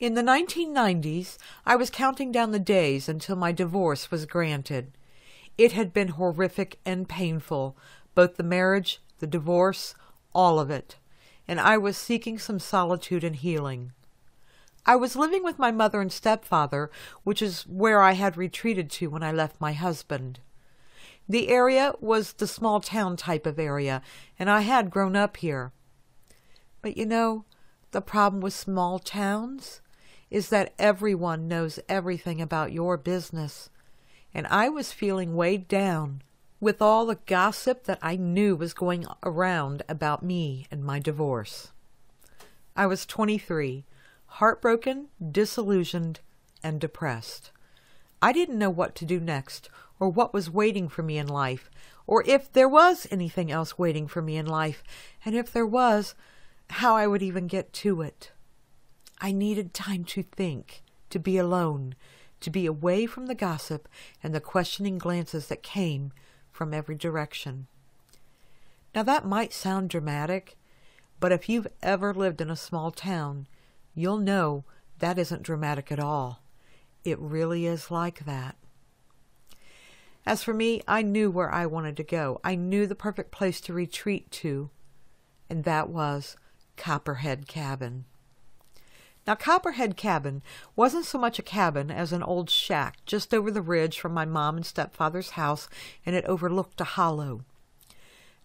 In the 1990s, I was counting down the days until my divorce was granted. It had been horrific and painful, both the marriage, the divorce, all of it, and I was seeking some solitude and healing. I was living with my mother and stepfather, which is where I had retreated to when I left my husband. The area was the small town type of area, and I had grown up here. But you know, the problem with small towns is that everyone knows everything about your business. And I was feeling weighed down with all the gossip that I knew was going around about me and my divorce. I was 23, heartbroken, disillusioned, and depressed. I didn't know what to do next, or what was waiting for me in life, or if there was anything else waiting for me in life, and if there was, how I would even get to it. I needed time to think, to be alone, to be away from the gossip and the questioning glances that came from every direction. Now, that might sound dramatic, but if you've ever lived in a small town, you'll know that isn't dramatic at all. It really is like that. As for me, I knew where I wanted to go. I knew the perfect place to retreat to, and that was Copperhead Cabin. Now, Copperhead Cabin wasn't so much a cabin as an old shack just over the ridge from my mom and stepfather's house, and it overlooked a hollow.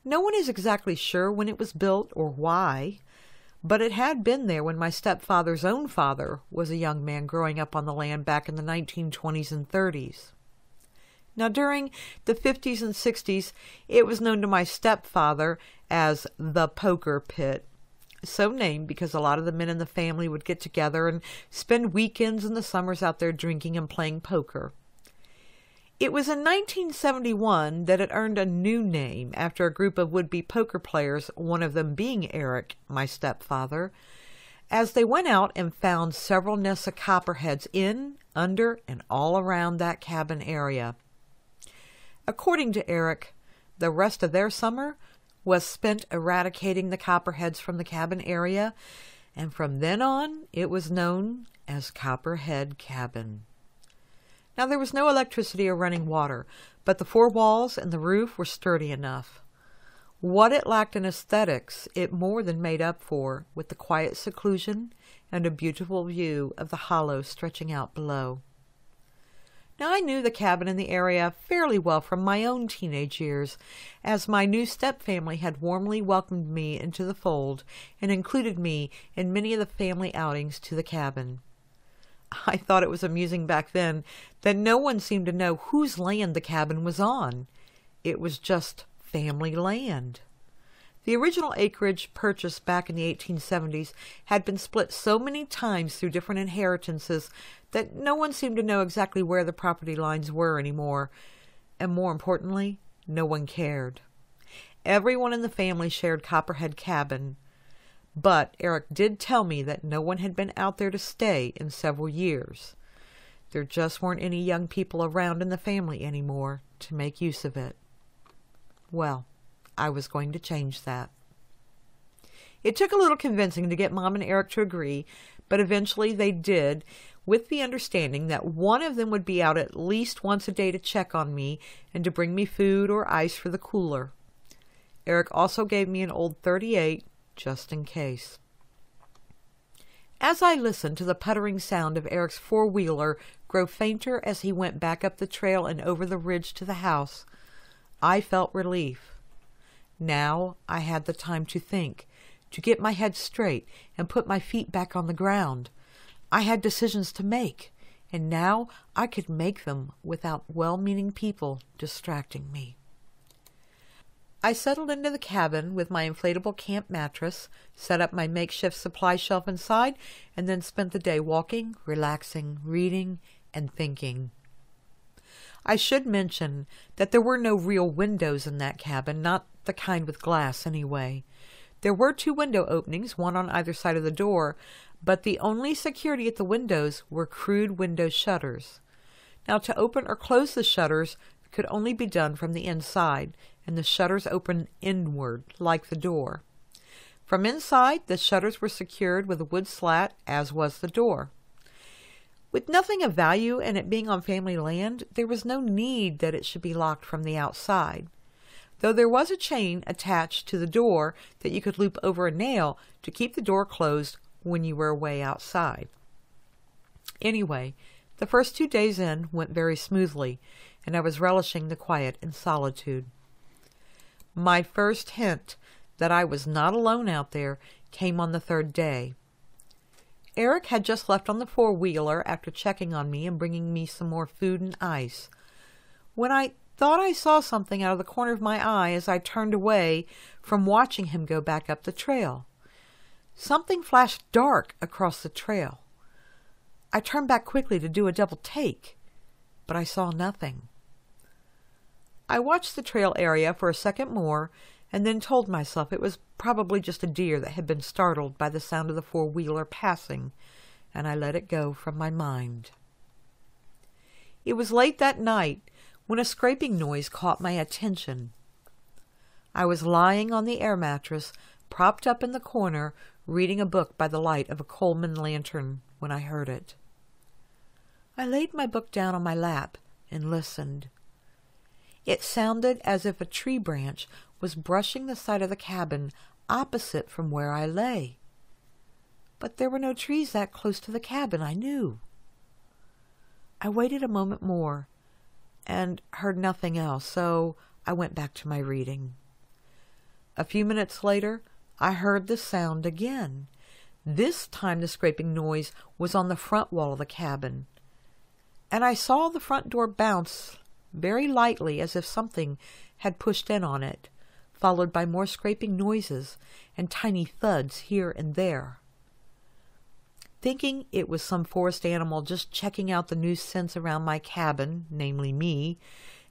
No one is exactly sure when it was built or why, but it had been there when my stepfather's own father was a young man growing up on the land back in the 1920s and 30s. Now, during the 50s and 60s, it was known to my stepfather as the poker pit so named because a lot of the men in the family would get together and spend weekends and the summers out there drinking and playing poker. It was in 1971 that it earned a new name after a group of would be poker players, one of them being Eric, my stepfather, as they went out and found several nests of copperheads in, under, and all around that cabin area. According to Eric, the rest of their summer was spent eradicating the copperheads from the cabin area, and from then on it was known as Copperhead Cabin. Now there was no electricity or running water, but the four walls and the roof were sturdy enough. What it lacked in aesthetics, it more than made up for with the quiet seclusion and a beautiful view of the hollow stretching out below. Now, I knew the cabin in the area fairly well from my own teenage years, as my new stepfamily had warmly welcomed me into the fold and included me in many of the family outings to the cabin. I thought it was amusing back then that no one seemed to know whose land the cabin was on. It was just family land. The original acreage purchased back in the 1870s had been split so many times through different inheritances that no one seemed to know exactly where the property lines were anymore, and more importantly, no one cared. Everyone in the family shared Copperhead Cabin, but Eric did tell me that no one had been out there to stay in several years. There just weren't any young people around in the family anymore to make use of it. Well, I was going to change that. It took a little convincing to get Mom and Eric to agree, but eventually they did, with the understanding that one of them would be out at least once a day to check on me and to bring me food or ice for the cooler. Eric also gave me an old 38 just in case. As I listened to the puttering sound of Eric's four wheeler grow fainter as he went back up the trail and over the ridge to the house, I felt relief. Now I had the time to think, to get my head straight and put my feet back on the ground. I had decisions to make, and now I could make them without well meaning people distracting me. I settled into the cabin with my inflatable camp mattress, set up my makeshift supply shelf inside, and then spent the day walking, relaxing, reading, and thinking. I should mention that there were no real windows in that cabin, not the kind with glass anyway. There were two window openings, one on either side of the door, but the only security at the windows were crude window shutters. Now, to open or close the shutters could only be done from the inside, and the shutters opened inward, like the door. From inside, the shutters were secured with a wood slat, as was the door. With nothing of value and it being on family land, there was no need that it should be locked from the outside. Though there was a chain attached to the door that you could loop over a nail to keep the door closed when you were away outside. Anyway, the first two days in went very smoothly, and I was relishing the quiet and solitude. My first hint that I was not alone out there came on the third day. Eric had just left on the four wheeler after checking on me and bringing me some more food and ice. When I thought I saw something out of the corner of my eye as I turned away from watching him go back up the trail. Something flashed dark across the trail. I turned back quickly to do a double take, but I saw nothing. I watched the trail area for a second more and then told myself it was probably just a deer that had been startled by the sound of the four wheeler passing, and I let it go from my mind. It was late that night when a scraping noise caught my attention. I was lying on the air mattress, propped up in the corner, reading a book by the light of a Coleman lantern when I heard it. I laid my book down on my lap and listened. It sounded as if a tree branch was brushing the side of the cabin opposite from where I lay. But there were no trees that close to the cabin, I knew. I waited a moment more and heard nothing else, so I went back to my reading. A few minutes later, I heard the sound again. This time the scraping noise was on the front wall of the cabin, and I saw the front door bounce very lightly as if something had pushed in on it followed by more scraping noises and tiny thuds here and there. Thinking it was some forest animal just checking out the new scents around my cabin, namely me,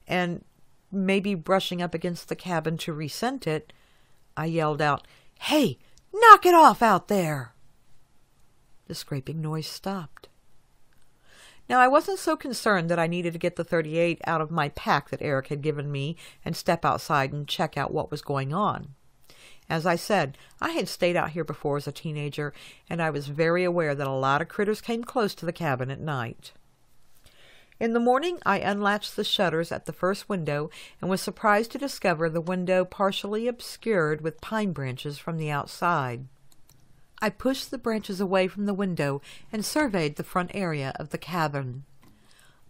and maybe brushing up against the cabin to rescent it, I yelled out, Hey, knock it off out there! The scraping noise stopped. Now, I wasn't so concerned that I needed to get the 38 out of my pack that Eric had given me and step outside and check out what was going on. As I said, I had stayed out here before as a teenager, and I was very aware that a lot of critters came close to the cabin at night. In the morning, I unlatched the shutters at the first window and was surprised to discover the window partially obscured with pine branches from the outside. I pushed the branches away from the window and surveyed the front area of the cabin.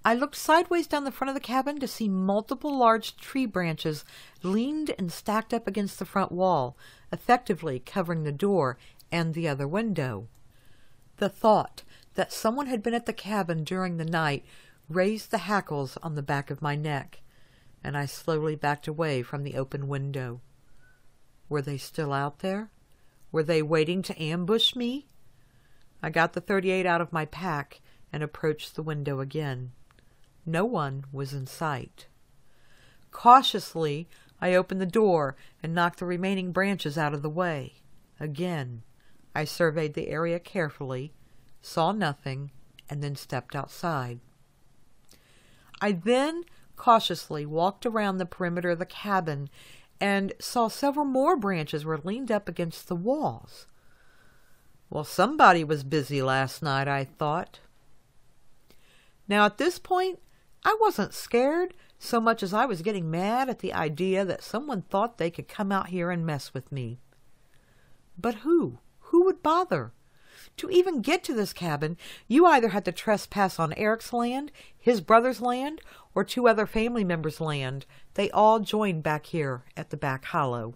I looked sideways down the front of the cabin to see multiple large tree branches leaned and stacked up against the front wall, effectively covering the door and the other window. The thought that someone had been at the cabin during the night raised the hackles on the back of my neck, and I slowly backed away from the open window. Were they still out there? Were they waiting to ambush me? I got the 38 out of my pack and approached the window again. No one was in sight. Cautiously, I opened the door and knocked the remaining branches out of the way. Again, I surveyed the area carefully, saw nothing, and then stepped outside. I then cautiously walked around the perimeter of the cabin and saw several more branches were leaned up against the walls. Well, somebody was busy last night, I thought. Now, at this point, I wasn't scared so much as I was getting mad at the idea that someone thought they could come out here and mess with me. But who? Who would bother? To even get to this cabin, you either had to trespass on Eric's land, his brother's land, or two other family members' land. They all joined back here at the back hollow.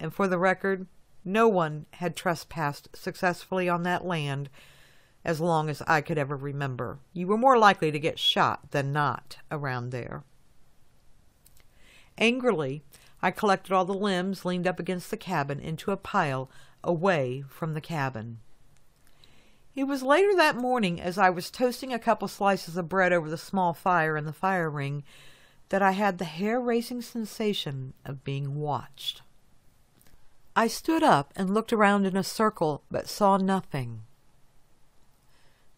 And for the record, no one had trespassed successfully on that land as long as I could ever remember. You were more likely to get shot than not around there. Angrily, I collected all the limbs leaned up against the cabin into a pile away from the cabin. It was later that morning, as I was toasting a couple slices of bread over the small fire in the fire ring, that I had the hair raising sensation of being watched. I stood up and looked around in a circle, but saw nothing.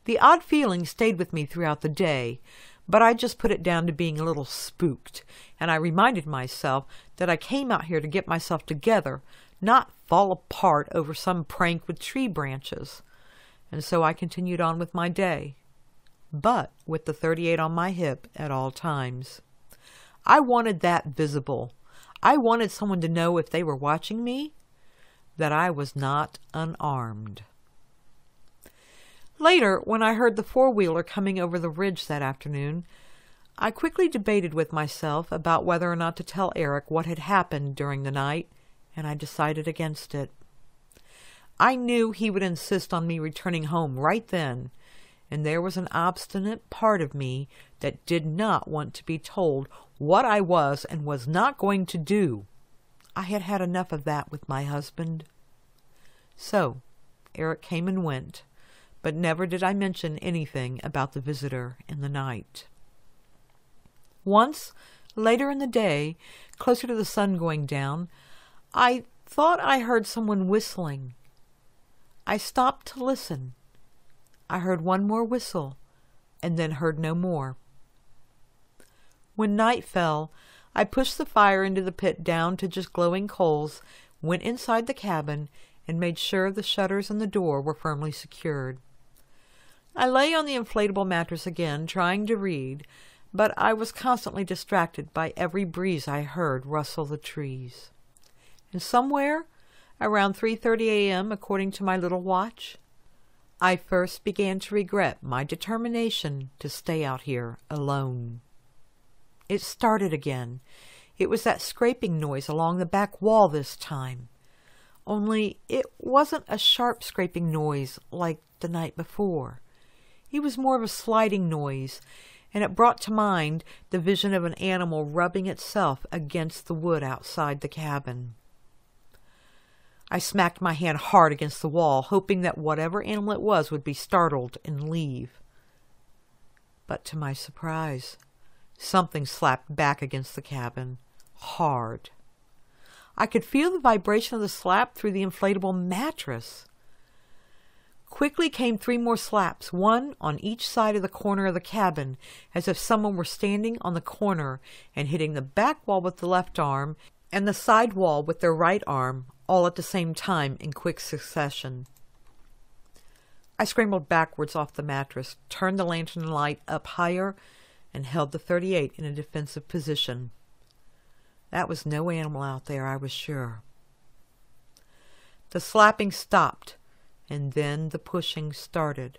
The odd feeling stayed with me throughout the day, but I just put it down to being a little spooked, and I reminded myself that I came out here to get myself together, not fall apart over some prank with tree branches and so I continued on with my day. but with the 38 on my hip at all times. I wanted that visible. I wanted someone to know if they were watching me that I was not unarmed. Later, when I heard the four wheeler coming over the ridge that afternoon, I quickly debated with myself about whether or not to tell Eric what had happened during the night, and I decided against it. I knew he would insist on me returning home right then, and there was an obstinate part of me that did not want to be told what I was and was not going to do. I had had enough of that with my husband. So, Eric came and went, but never did I mention anything about the visitor in the night. Once, later in the day, closer to the sun going down, I thought I heard someone whistling. I stopped to listen. I heard one more whistle, and then heard no more. When night fell, I pushed the fire into the pit down to just glowing coals, went inside the cabin, and made sure the shutters and the door were firmly secured. I lay on the inflatable mattress again, trying to read, but I was constantly distracted by every breeze I heard rustle the trees. And somewhere around 3:30 a.m., according to my little watch, I first began to regret my determination to stay out here alone. It started again. It was that scraping noise along the back wall this time. Only it wasn't a sharp scraping noise like the night before. It was more of a sliding noise, and it brought to mind the vision of an animal rubbing itself against the wood outside the cabin. I smacked my hand hard against the wall, hoping that whatever animal it was would be startled and leave. But to my surprise, something slapped back against the cabin, hard. I could feel the vibration of the slap through the inflatable mattress. Quickly came three more slaps, one on each side of the corner of the cabin, as if someone were standing on the corner and hitting the back wall with the left arm and the side wall with their right arm all at the same time in quick succession. I scrambled backwards off the mattress, turned the lantern light up higher, and held the 38 in a defensive position. That was no animal out there, I was sure. The slapping stopped, and then the pushing started.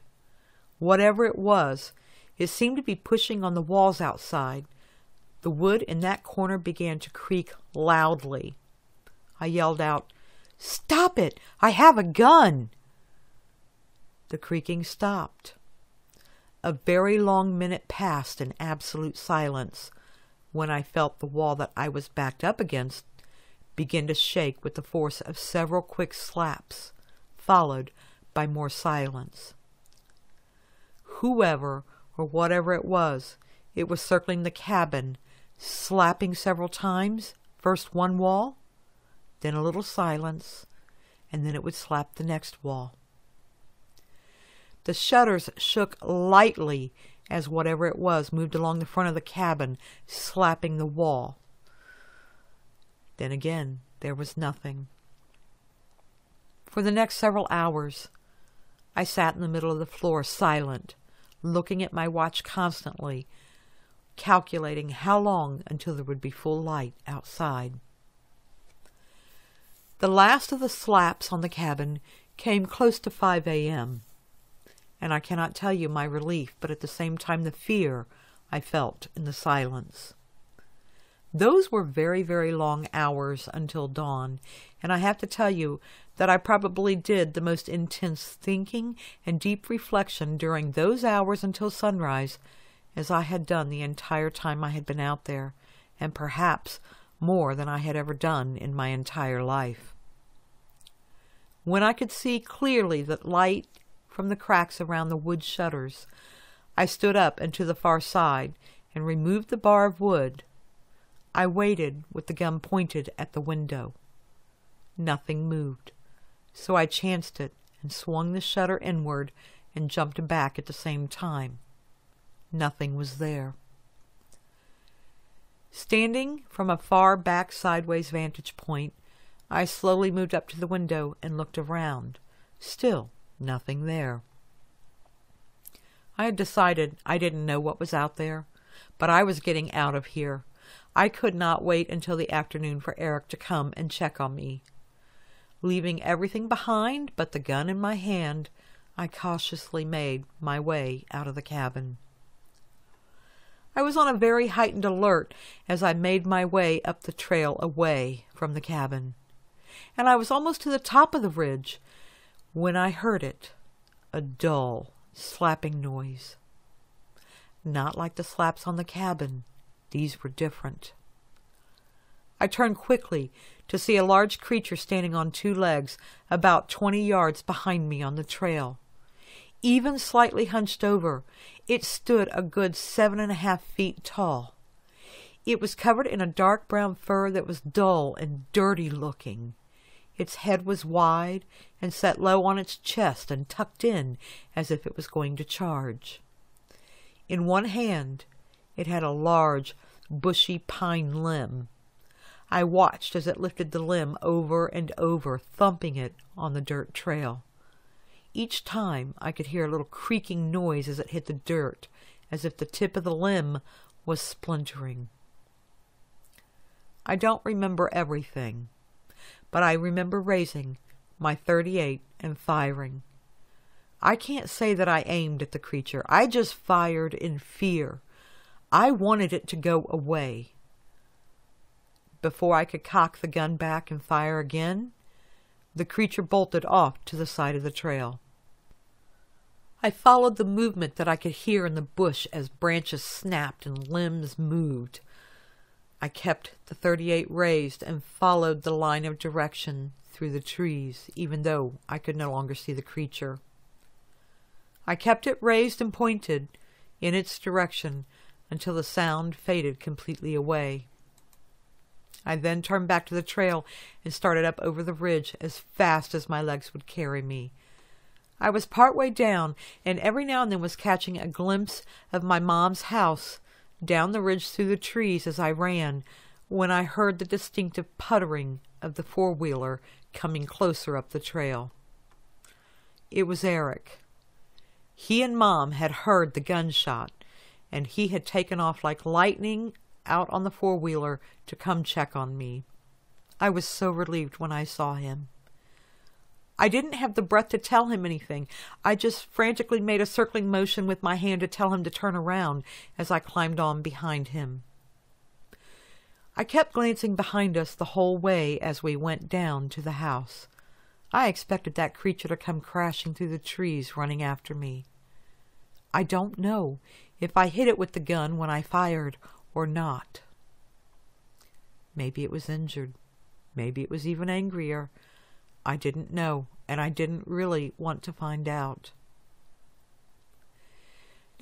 Whatever it was, it seemed to be pushing on the walls outside. The wood in that corner began to creak loudly. I yelled out, Stop it! I have a gun! The creaking stopped. A very long minute passed in absolute silence when I felt the wall that I was backed up against begin to shake with the force of several quick slaps, followed by more silence. Whoever or whatever it was, it was circling the cabin, slapping several times, first one wall, then a little silence, and then it would slap the next wall. The shutters shook lightly as whatever it was moved along the front of the cabin, slapping the wall. Then again, there was nothing. For the next several hours, I sat in the middle of the floor, silent, looking at my watch constantly, calculating how long until there would be full light outside. The last of the slaps on the cabin came close to 5 a.m., and I cannot tell you my relief, but at the same time the fear I felt in the silence. Those were very, very long hours until dawn, and I have to tell you that I probably did the most intense thinking and deep reflection during those hours until sunrise as I had done the entire time I had been out there, and perhaps more than I had ever done in my entire life. When I could see clearly the light from the cracks around the wood shutters, I stood up and to the far side and removed the bar of wood. I waited with the gun pointed at the window. Nothing moved, so I chanced it and swung the shutter inward and jumped back at the same time. Nothing was there. Standing from a far back sideways vantage point, I slowly moved up to the window and looked around. Still nothing there. I had decided I didn't know what was out there, but I was getting out of here. I could not wait until the afternoon for Eric to come and check on me. Leaving everything behind but the gun in my hand, I cautiously made my way out of the cabin. I was on a very heightened alert as I made my way up the trail away from the cabin, and I was almost to the top of the ridge when I heard it a dull, slapping noise. Not like the slaps on the cabin, these were different. I turned quickly to see a large creature standing on two legs about twenty yards behind me on the trail. Even slightly hunched over, it stood a good seven and a half feet tall. It was covered in a dark brown fur that was dull and dirty looking. Its head was wide and set low on its chest and tucked in as if it was going to charge. In one hand it had a large, bushy pine limb. I watched as it lifted the limb over and over, thumping it on the dirt trail. Each time I could hear a little creaking noise as it hit the dirt, as if the tip of the limb was splintering. I don't remember everything but I remember raising my 38 and firing. I can't say that I aimed at the creature. I just fired in fear. I wanted it to go away. Before I could cock the gun back and fire again, the creature bolted off to the side of the trail. I followed the movement that I could hear in the bush as branches snapped and limbs moved. I kept the 38 raised and followed the line of direction through the trees, even though I could no longer see the creature. I kept it raised and pointed in its direction until the sound faded completely away. I then turned back to the trail and started up over the ridge as fast as my legs would carry me. I was part way down, and every now and then was catching a glimpse of my mom's house down the ridge through the trees as I ran, when I heard the distinctive puttering of the four wheeler coming closer up the trail. It was Eric. He and Mom had heard the gunshot, and he had taken off like lightning out on the four wheeler to come check on me. I was so relieved when I saw him. I didn't have the breath to tell him anything. I just frantically made a circling motion with my hand to tell him to turn around as I climbed on behind him. I kept glancing behind us the whole way as we went down to the house. I expected that creature to come crashing through the trees, running after me. I don't know if I hit it with the gun when I fired or not. Maybe it was injured. Maybe it was even angrier. I didn't know, and I didn't really want to find out.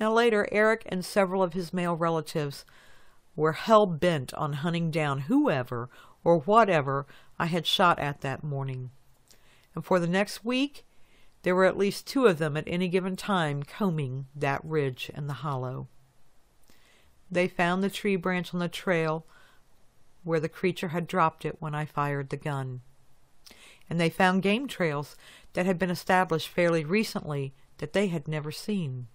Now, later, Eric and several of his male relatives were hell bent on hunting down whoever or whatever I had shot at that morning. And for the next week, there were at least two of them at any given time combing that ridge and the hollow. They found the tree branch on the trail where the creature had dropped it when I fired the gun and they found game trails that had been established fairly recently that they had never seen.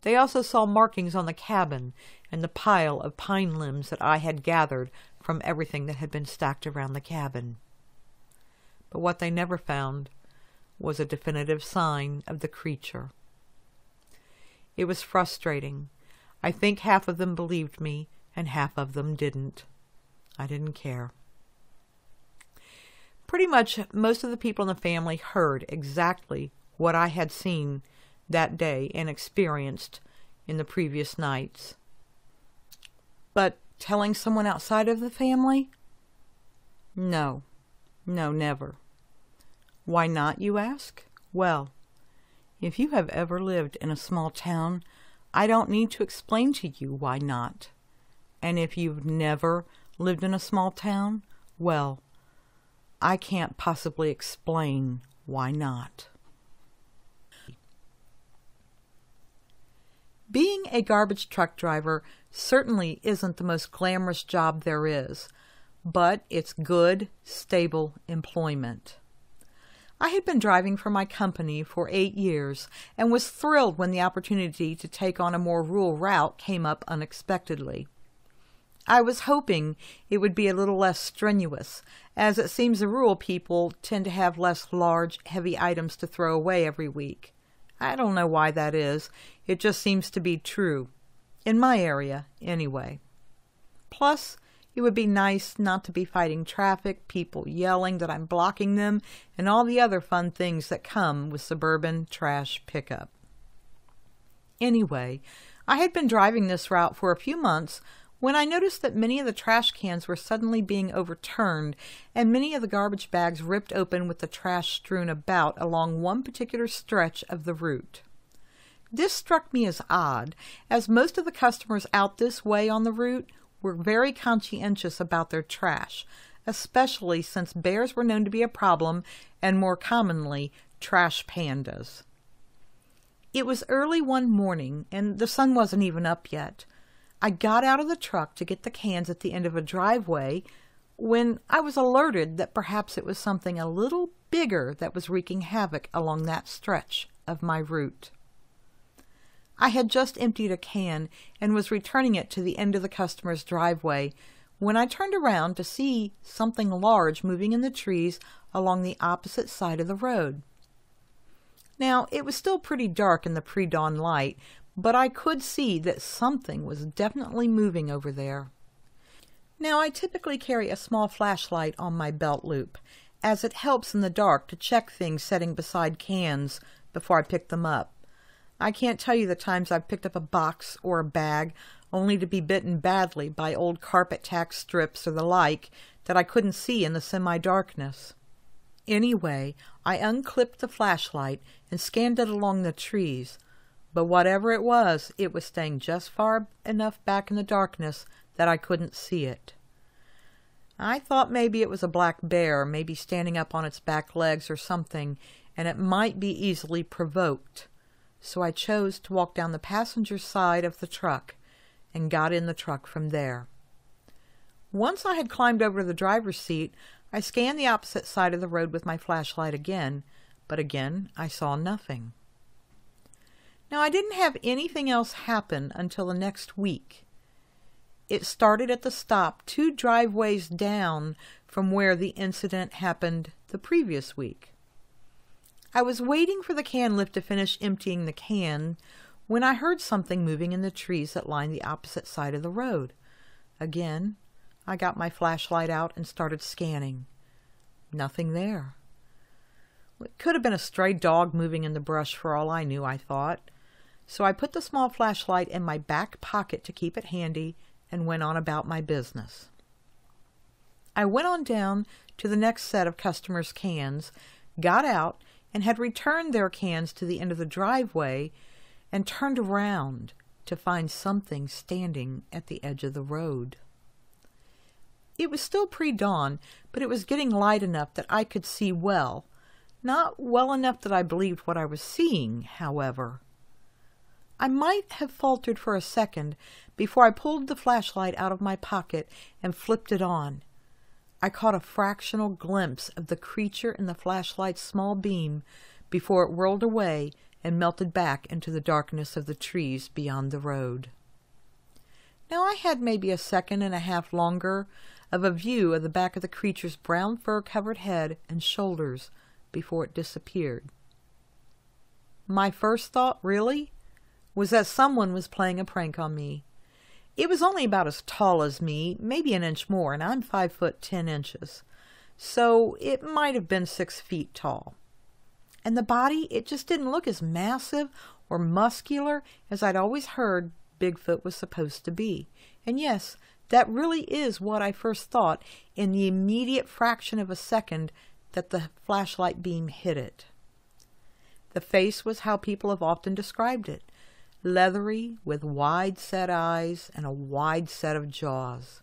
They also saw markings on the cabin and the pile of pine limbs that I had gathered from everything that had been stacked around the cabin. But what they never found was a definitive sign of the creature. It was frustrating. I think half of them believed me and half of them didn't. I didn't care. Pretty much most of the people in the family heard exactly what I had seen that day and experienced in the previous nights. But telling someone outside of the family? No, no, never. Why not, you ask? Well, if you have ever lived in a small town, I don't need to explain to you why not. And if you've never lived in a small town, well, I can't possibly explain why not. Being a garbage truck driver certainly isn't the most glamorous job there is, but it's good, stable employment. I had been driving for my company for eight years and was thrilled when the opportunity to take on a more rural route came up unexpectedly. I was hoping it would be a little less strenuous, as it seems the rural people tend to have less large, heavy items to throw away every week. I don't know why that is. It just seems to be true. In my area, anyway. Plus, it would be nice not to be fighting traffic, people yelling that I'm blocking them, and all the other fun things that come with suburban trash pickup. Anyway, I had been driving this route for a few months when I noticed that many of the trash cans were suddenly being overturned and many of the garbage bags ripped open with the trash strewn about along one particular stretch of the route. This struck me as odd, as most of the customers out this way on the route were very conscientious about their trash, especially since bears were known to be a problem and more commonly trash pandas. It was early one morning, and the sun wasn't even up yet. I got out of the truck to get the cans at the end of a driveway when I was alerted that perhaps it was something a little bigger that was wreaking havoc along that stretch of my route. I had just emptied a can and was returning it to the end of the customer's driveway when I turned around to see something large moving in the trees along the opposite side of the road. Now, it was still pretty dark in the pre dawn light, but I could see that something was definitely moving over there. Now, I typically carry a small flashlight on my belt loop, as it helps in the dark to check things setting beside cans before I pick them up. I can't tell you the times I've picked up a box or a bag only to be bitten badly by old carpet tack strips or the like that I couldn't see in the semi darkness. Anyway, I unclipped the flashlight and scanned it along the trees, but whatever it was, it was staying just far enough back in the darkness that I couldn't see it. I thought maybe it was a black bear, maybe standing up on its back legs or something, and it might be easily provoked so I chose to walk down the passenger side of the truck and got in the truck from there. Once I had climbed over to the driver's seat, I scanned the opposite side of the road with my flashlight again, but again I saw nothing. Now, I didn't have anything else happen until the next week. It started at the stop two driveways down from where the incident happened the previous week. I was waiting for the can lift to finish emptying the can when I heard something moving in the trees that lined the opposite side of the road. Again, I got my flashlight out and started scanning. Nothing there. It could have been a stray dog moving in the brush for all I knew, I thought. So I put the small flashlight in my back pocket to keep it handy and went on about my business. I went on down to the next set of customers' cans, got out, and had returned their cans to the end of the driveway and turned around to find something standing at the edge of the road. It was still pre dawn, but it was getting light enough that I could see well. Not well enough that I believed what I was seeing, however. I might have faltered for a second before I pulled the flashlight out of my pocket and flipped it on. I caught a fractional glimpse of the creature in the flashlight's small beam before it whirled away and melted back into the darkness of the trees beyond the road. Now I had maybe a second and a half longer of a view of the back of the creature's brown fur covered head and shoulders before it disappeared. My first thought, really, was that someone was playing a prank on me. It was only about as tall as me, maybe an inch more, and I'm five foot ten inches. So it might have been six feet tall. And the body, it just didn't look as massive or muscular as I'd always heard Bigfoot was supposed to be. And yes, that really is what I first thought in the immediate fraction of a second that the flashlight beam hit it. The face was how people have often described it leathery, with wide set eyes and a wide set of jaws.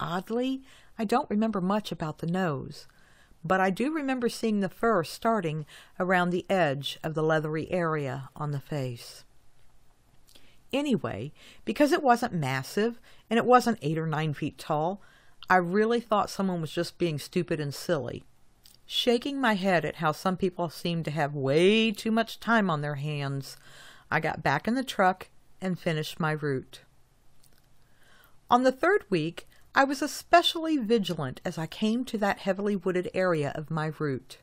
Oddly, I don't remember much about the nose, but I do remember seeing the fur starting around the edge of the leathery area on the face. Anyway, because it wasn't massive and it wasn't eight or nine feet tall, I really thought someone was just being stupid and silly. Shaking my head at how some people seem to have way too much time on their hands, I got back in the truck and finished my route. On the third week, I was especially vigilant as I came to that heavily wooded area of my route.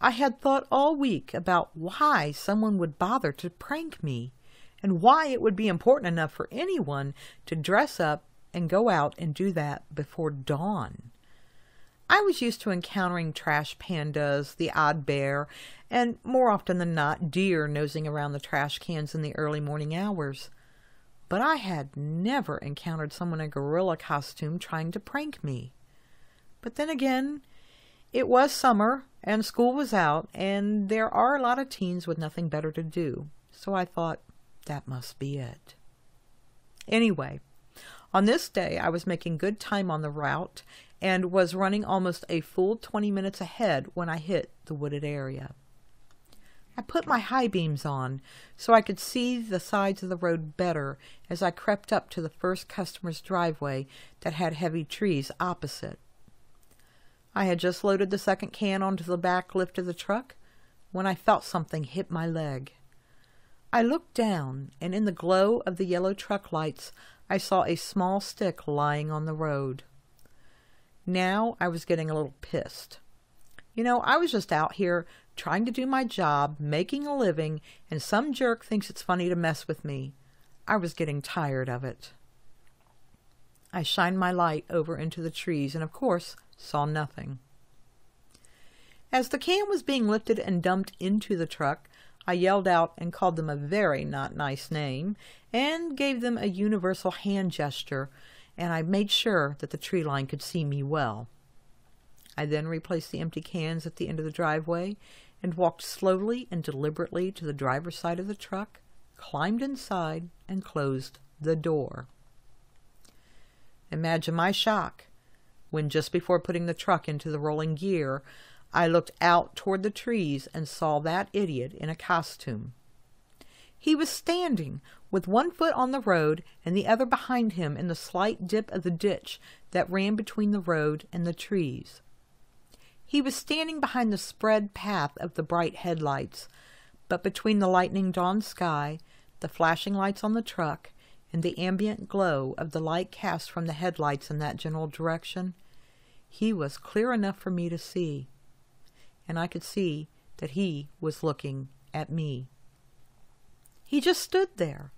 I had thought all week about why someone would bother to prank me, and why it would be important enough for anyone to dress up and go out and do that before dawn. I was used to encountering trash pandas, the odd bear, and more often than not, deer nosing around the trash cans in the early morning hours. But I had never encountered someone in gorilla costume trying to prank me. But then again, it was summer and school was out, and there are a lot of teens with nothing better to do. So I thought, that must be it. Anyway, on this day, I was making good time on the route and was running almost a full 20 minutes ahead when I hit the wooded area. I put my high beams on so I could see the sides of the road better as I crept up to the first customer's driveway that had heavy trees opposite. I had just loaded the second can onto the back lift of the truck when I felt something hit my leg. I looked down, and in the glow of the yellow truck lights, I saw a small stick lying on the road. Now I was getting a little pissed. You know, I was just out here trying to do my job, making a living, and some jerk thinks it's funny to mess with me. I was getting tired of it. I shined my light over into the trees and, of course, saw nothing. As the can was being lifted and dumped into the truck, I yelled out and called them a very not nice name and gave them a universal hand gesture, and I made sure that the tree line could see me well. I then replaced the empty cans at the end of the driveway and walked slowly and deliberately to the driver's side of the truck, climbed inside, and closed the door. Imagine my shock when, just before putting the truck into the rolling gear, I looked out toward the trees and saw that idiot in a costume. He was standing with one foot on the road and the other behind him in the slight dip of the ditch that ran between the road and the trees. He was standing behind the spread path of the bright headlights, but between the lightning dawn sky, the flashing lights on the truck, and the ambient glow of the light cast from the headlights in that general direction, he was clear enough for me to see and I could see that he was looking at me. He just stood there.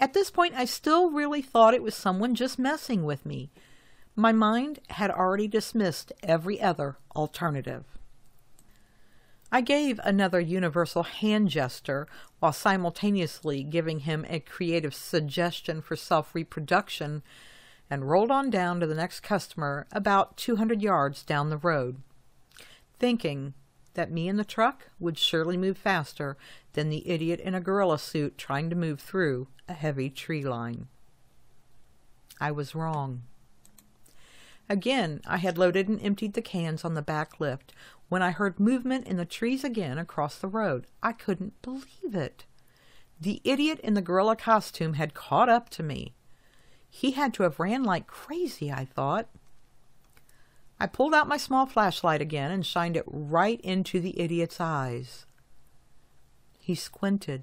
At this point, I still really thought it was someone just messing with me. My mind had already dismissed every other alternative. I gave another universal hand gesture while simultaneously giving him a creative suggestion for self reproduction and rolled on down to the next customer about 200 yards down the road thinking that me in the truck would surely move faster than the idiot in a gorilla suit trying to move through a heavy tree line. I was wrong. Again, I had loaded and emptied the cans on the back lift when I heard movement in the trees again across the road. I couldn't believe it. The idiot in the gorilla costume had caught up to me. He had to have ran like crazy, I thought. I pulled out my small flashlight again and shined it right into the idiot's eyes. He squinted,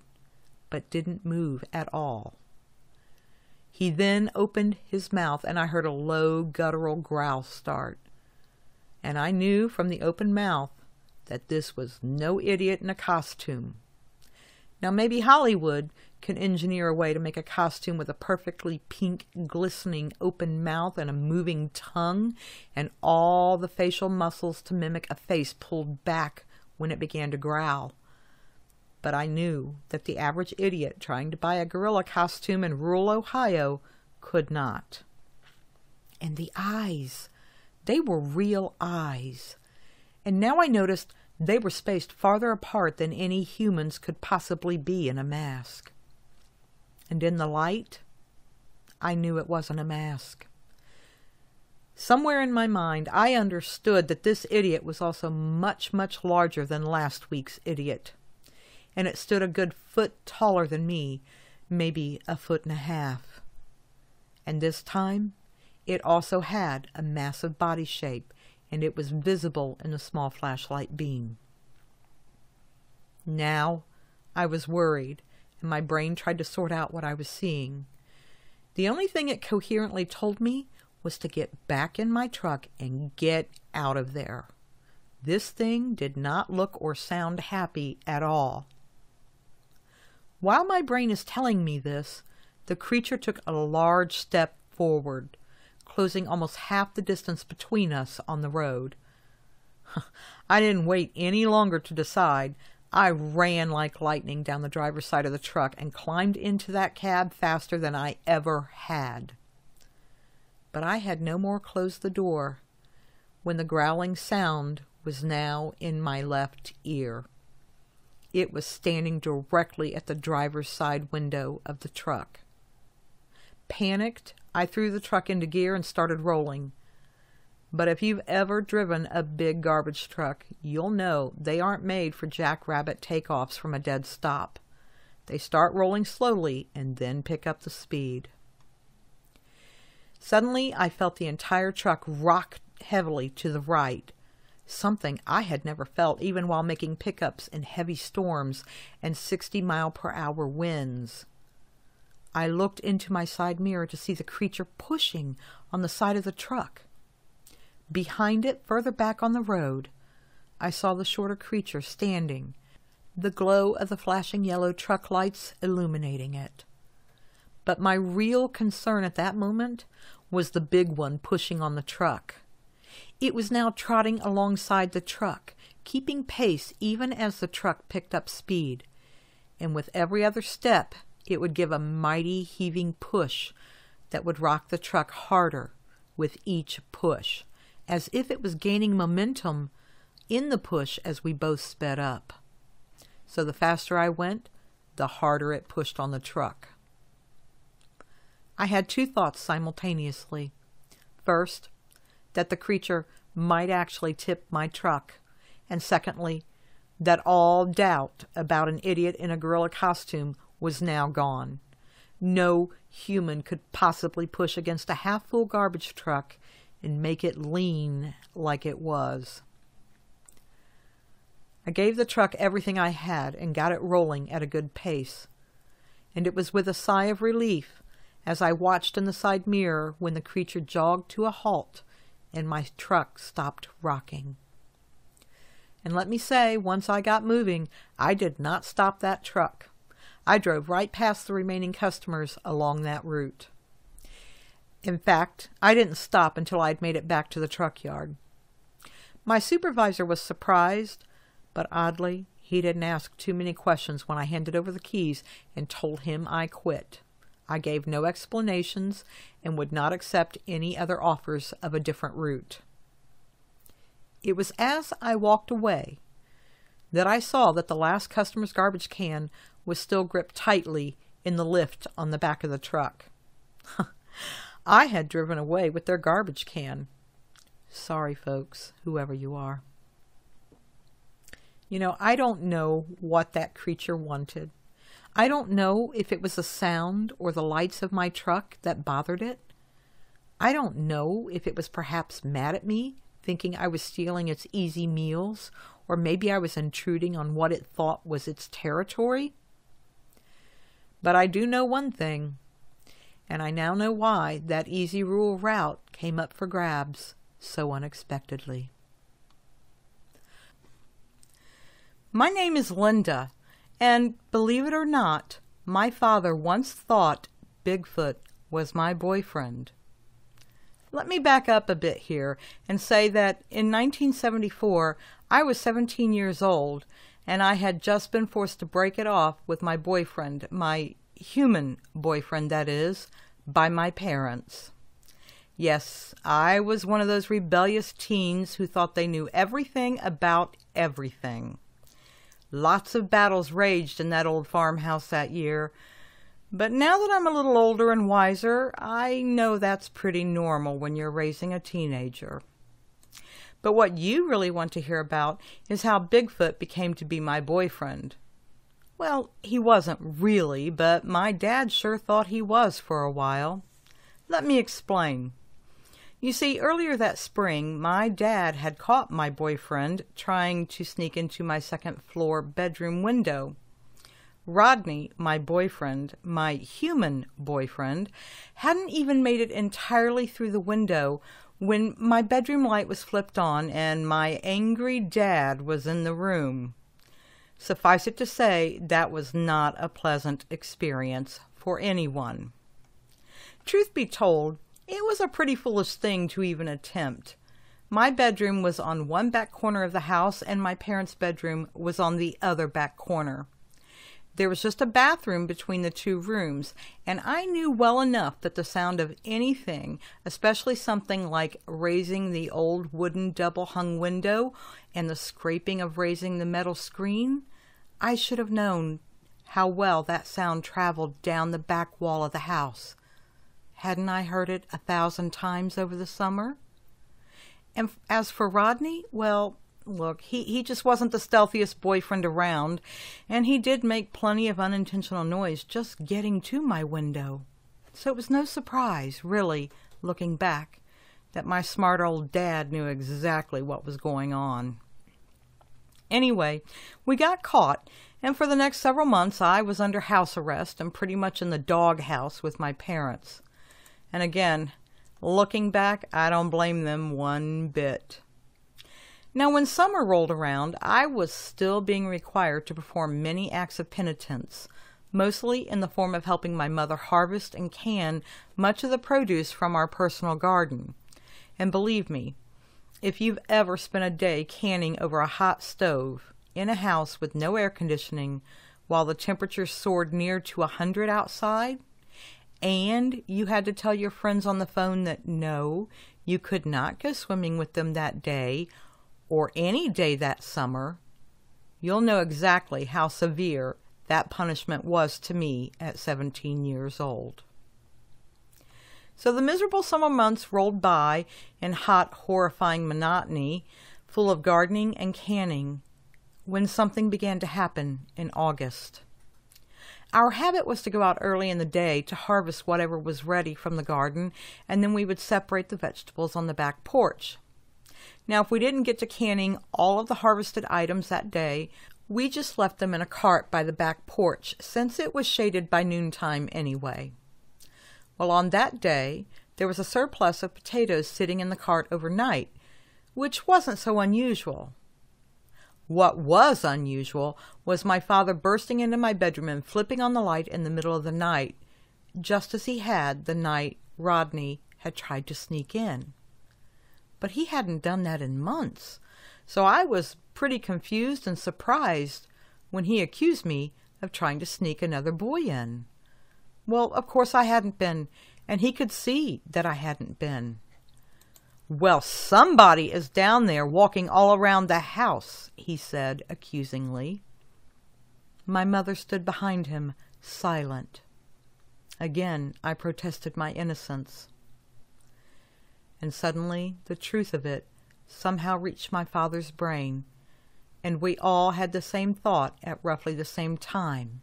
but didn't move at all. He then opened his mouth, and I heard a low, guttural growl start. And I knew from the open mouth that this was no idiot in a costume. Now, maybe Hollywood can engineer a way to make a costume with a perfectly pink, glistening open mouth and a moving tongue, and all the facial muscles to mimic a face pulled back when it began to growl. But I knew that the average idiot trying to buy a gorilla costume in rural Ohio could not. And the eyes, they were real eyes. And now I noticed they were spaced farther apart than any humans could possibly be in a mask. And in the light, I knew it wasn't a mask. Somewhere in my mind, I understood that this idiot was also much, much larger than last week's idiot. And it stood a good foot taller than me, maybe a foot and a half. And this time, it also had a massive body shape and it was visible in the small flashlight beam. Now I was worried, and my brain tried to sort out what I was seeing. The only thing it coherently told me was to get back in my truck and get out of there. This thing did not look or sound happy at all. While my brain is telling me this, the creature took a large step forward, closing almost half the distance between us on the road. I didn't wait any longer to decide. I ran like lightning down the driver's side of the truck and climbed into that cab faster than I ever had. But I had no more closed the door when the growling sound was now in my left ear. It was standing directly at the driver's side window of the truck. Panicked, I threw the truck into gear and started rolling. But if you've ever driven a big garbage truck, you'll know they aren't made for jackrabbit takeoffs from a dead stop. They start rolling slowly and then pick up the speed. Suddenly, I felt the entire truck rock heavily to the right, something I had never felt even while making pickups in heavy storms and 60 mile per hour winds. I looked into my side mirror to see the creature pushing on the side of the truck. Behind it, further back on the road, I saw the shorter creature standing, the glow of the flashing yellow truck lights illuminating it. But my real concern at that moment was the big one pushing on the truck. It was now trotting alongside the truck, keeping pace even as the truck picked up speed. And with every other step, it would give a mighty heaving push that would rock the truck harder with each push, as if it was gaining momentum in the push as we both sped up. So the faster I went, the harder it pushed on the truck. I had two thoughts simultaneously. First, that the creature might actually tip my truck, and secondly, that all doubt about an idiot in a gorilla costume was now gone. No human could possibly push against a half full garbage truck and make it lean like it was. I gave the truck everything I had and got it rolling at a good pace. And it was with a sigh of relief as I watched in the side mirror when the creature jogged to a halt and my truck stopped rocking. And let me say, once I got moving, I did not stop that truck. I drove right past the remaining customers along that route. In fact, I didn't stop until I'd made it back to the truck yard. My supervisor was surprised, but oddly, he didn't ask too many questions when I handed over the keys and told him I quit. I gave no explanations and would not accept any other offers of a different route. It was as I walked away that I saw that the last customer's garbage can was still gripped tightly in the lift on the back of the truck. I had driven away with their garbage can. Sorry, folks, whoever you are. You know, I don't know what that creature wanted. I don't know if it was the sound or the lights of my truck that bothered it. I don't know if it was perhaps mad at me, thinking I was stealing its easy meals, or maybe I was intruding on what it thought was its territory. But I do know one thing, and I now know why that easy rural route came up for grabs so unexpectedly. My name is Linda, and believe it or not, my father once thought Bigfoot was my boyfriend. Let me back up a bit here and say that in 1974 I was 17 years old and I had just been forced to break it off with my boyfriend, my human boyfriend, that is, by my parents. Yes, I was one of those rebellious teens who thought they knew everything about everything. Lots of battles raged in that old farmhouse that year, but now that I'm a little older and wiser, I know that's pretty normal when you're raising a teenager. But what you really want to hear about is how Bigfoot became to be my boyfriend. Well, he wasn't really, but my dad sure thought he was for a while. Let me explain. You see, earlier that spring, my dad had caught my boyfriend trying to sneak into my second floor bedroom window. Rodney, my boyfriend, my human boyfriend, hadn't even made it entirely through the window when my bedroom light was flipped on and my angry dad was in the room. Suffice it to say, that was not a pleasant experience for anyone. Truth be told, it was a pretty foolish thing to even attempt. My bedroom was on one back corner of the house, and my parents' bedroom was on the other back corner. There was just a bathroom between the two rooms, and I knew well enough that the sound of anything, especially something like raising the old wooden double hung window and the scraping of raising the metal screen, I should have known how well that sound traveled down the back wall of the house. Hadn't I heard it a thousand times over the summer? And as for Rodney, well, Look, he, he just wasn't the stealthiest boyfriend around, and he did make plenty of unintentional noise just getting to my window. So it was no surprise, really, looking back, that my smart old dad knew exactly what was going on. Anyway, we got caught, and for the next several months I was under house arrest and pretty much in the dog house with my parents. And again, looking back, I don't blame them one bit. Now, when summer rolled around, I was still being required to perform many acts of penitence, mostly in the form of helping my mother harvest and can much of the produce from our personal garden. And believe me, if you've ever spent a day canning over a hot stove in a house with no air conditioning while the temperature soared near to a hundred outside, and you had to tell your friends on the phone that no, you could not go swimming with them that day or any day that summer, you'll know exactly how severe that punishment was to me at 17 years old. So the miserable summer months rolled by in hot, horrifying monotony, full of gardening and canning, when something began to happen in August. Our habit was to go out early in the day to harvest whatever was ready from the garden, and then we would separate the vegetables on the back porch. Now, if we didn't get to canning all of the harvested items that day, we just left them in a cart by the back porch since it was shaded by noontime anyway. Well, on that day, there was a surplus of potatoes sitting in the cart overnight, which wasn't so unusual. What was unusual was my father bursting into my bedroom and flipping on the light in the middle of the night, just as he had the night Rodney had tried to sneak in but he hadn't done that in months. So I was pretty confused and surprised when he accused me of trying to sneak another boy in. Well, of course I hadn't been, and he could see that I hadn't been. Well, somebody is down there walking all around the house, he said accusingly. My mother stood behind him, silent. Again I protested my innocence and suddenly the truth of it somehow reached my father's brain, and we all had the same thought at roughly the same time.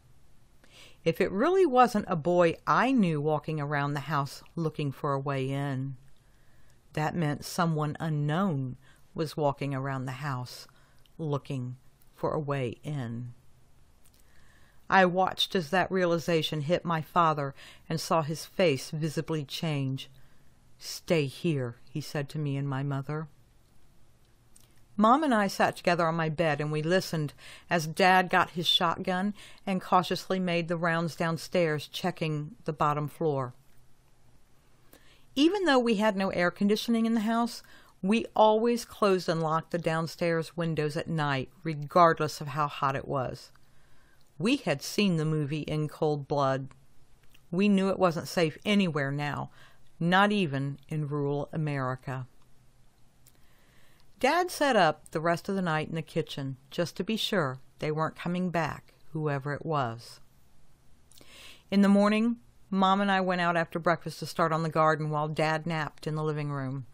If it really wasn't a boy I knew walking around the house looking for a way in, that meant someone unknown was walking around the house looking for a way in. I watched as that realization hit my father and saw his face visibly change. Stay here, he said to me and my mother. Mom and I sat together on my bed and we listened as Dad got his shotgun and cautiously made the rounds downstairs, checking the bottom floor. Even though we had no air conditioning in the house, we always closed and locked the downstairs windows at night, regardless of how hot it was. We had seen the movie in cold blood. We knew it wasn't safe anywhere now, not even in rural America. Dad sat up the rest of the night in the kitchen just to be sure they weren't coming back, whoever it was. In the morning, Mom and I went out after breakfast to start on the garden while Dad napped in the living room.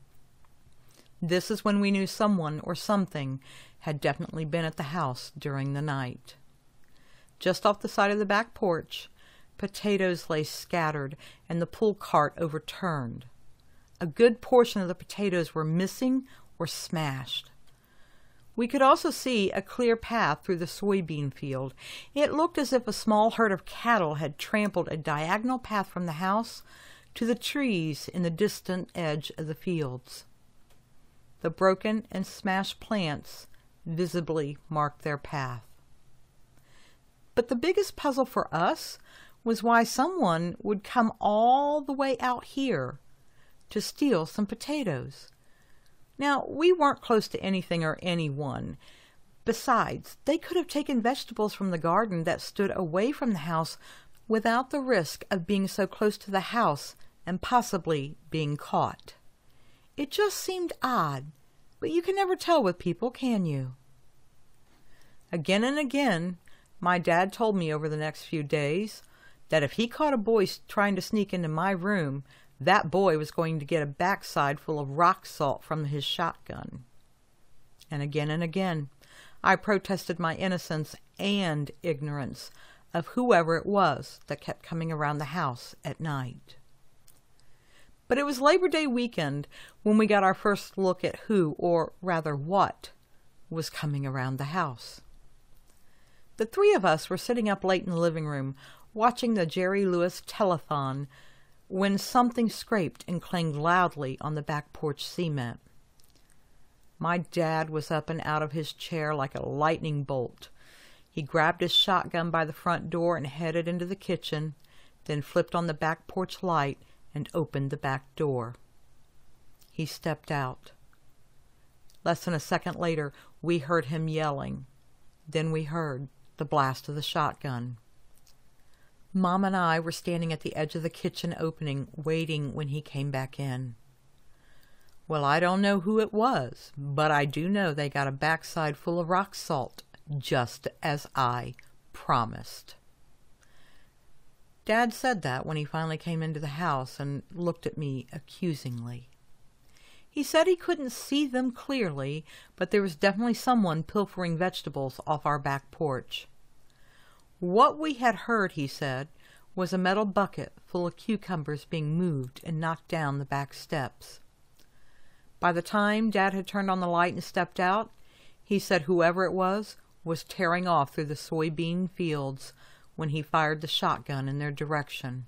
This is when we knew someone or something had definitely been at the house during the night. Just off the side of the back porch, Potatoes lay scattered and the pull cart overturned. A good portion of the potatoes were missing or smashed. We could also see a clear path through the soybean field. It looked as if a small herd of cattle had trampled a diagonal path from the house to the trees in the distant edge of the fields. The broken and smashed plants visibly marked their path. But the biggest puzzle for us was why someone would come all the way out here to steal some potatoes. Now, we weren't close to anything or anyone. Besides, they could have taken vegetables from the garden that stood away from the house without the risk of being so close to the house and possibly being caught. It just seemed odd, but you can never tell with people, can you? Again and again, my dad told me over the next few days that if he caught a boy trying to sneak into my room, that boy was going to get a backside full of rock salt from his shotgun. And again and again, I protested my innocence and ignorance of whoever it was that kept coming around the house at night. But it was Labor Day weekend when we got our first look at who, or rather what, was coming around the house. The three of us were sitting up late in the living room, watching the Jerry Lewis telethon when something scraped and clanged loudly on the back porch cement. My dad was up and out of his chair like a lightning bolt. He grabbed his shotgun by the front door and headed into the kitchen, then flipped on the back porch light and opened the back door. He stepped out. Less than a second later, we heard him yelling. Then we heard the blast of the shotgun. Mom and I were standing at the edge of the kitchen opening, waiting when he came back in. Well, I don't know who it was, but I do know they got a backside full of rock salt, just as I promised. Dad said that when he finally came into the house and looked at me accusingly. He said he couldn't see them clearly, but there was definitely someone pilfering vegetables off our back porch. What we had heard, he said, was a metal bucket full of cucumbers being moved and knocked down the back steps. By the time Dad had turned on the light and stepped out, he said whoever it was was tearing off through the soybean fields when he fired the shotgun in their direction.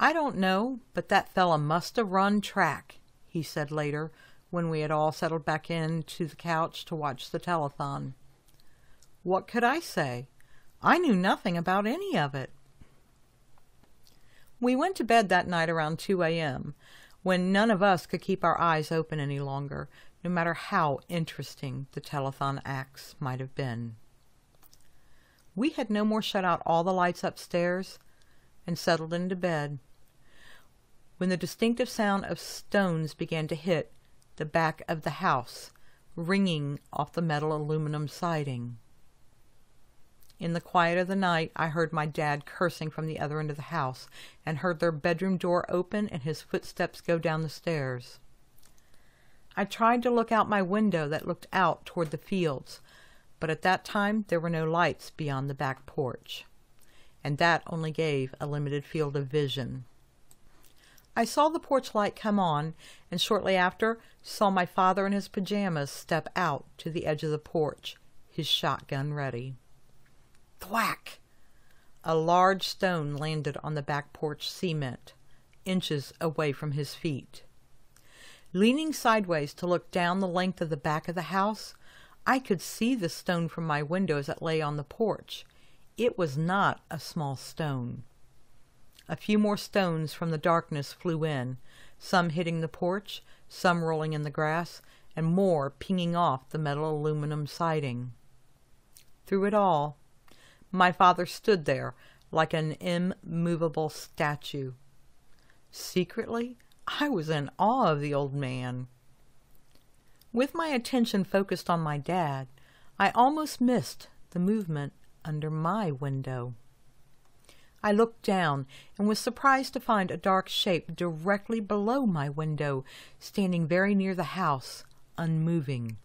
I don't know, but that fella must have run track, he said later when we had all settled back into the couch to watch the telethon. What could I say? I knew nothing about any of it. We went to bed that night around 2 a.m., when none of us could keep our eyes open any longer, no matter how interesting the telethon acts might have been. We had no more shut out all the lights upstairs and settled into bed when the distinctive sound of stones began to hit the back of the house, ringing off the metal aluminum siding. In the quiet of the night, I heard my dad cursing from the other end of the house, and heard their bedroom door open and his footsteps go down the stairs. I tried to look out my window that looked out toward the fields, but at that time there were no lights beyond the back porch, and that only gave a limited field of vision. I saw the porch light come on, and shortly after saw my father in his pajamas step out to the edge of the porch, his shotgun ready. Thwack! A large stone landed on the back porch cement, inches away from his feet. Leaning sideways to look down the length of the back of the house, I could see the stone from my window as it lay on the porch. It was not a small stone. A few more stones from the darkness flew in, some hitting the porch, some rolling in the grass, and more pinging off the metal aluminum siding. Through it all, my father stood there like an immovable statue. Secretly, I was in awe of the old man. With my attention focused on my dad, I almost missed the movement under my window. I looked down and was surprised to find a dark shape directly below my window, standing very near the house, unmoving.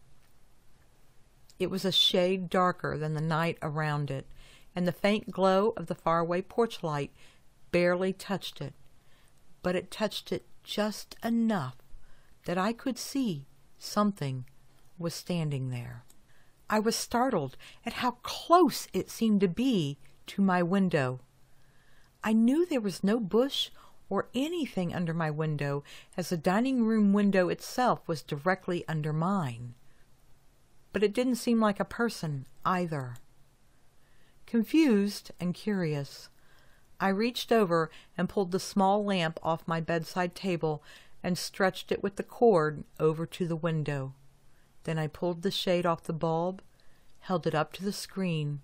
It was a shade darker than the night around it, and the faint glow of the faraway porch light barely touched it. but it touched it just enough that I could see something was standing there. I was startled at how close it seemed to be to my window. I knew there was no bush or anything under my window, as the dining room window itself was directly under mine. But it didn't seem like a person either. Confused and curious, I reached over and pulled the small lamp off my bedside table and stretched it with the cord over to the window. Then I pulled the shade off the bulb, held it up to the screen,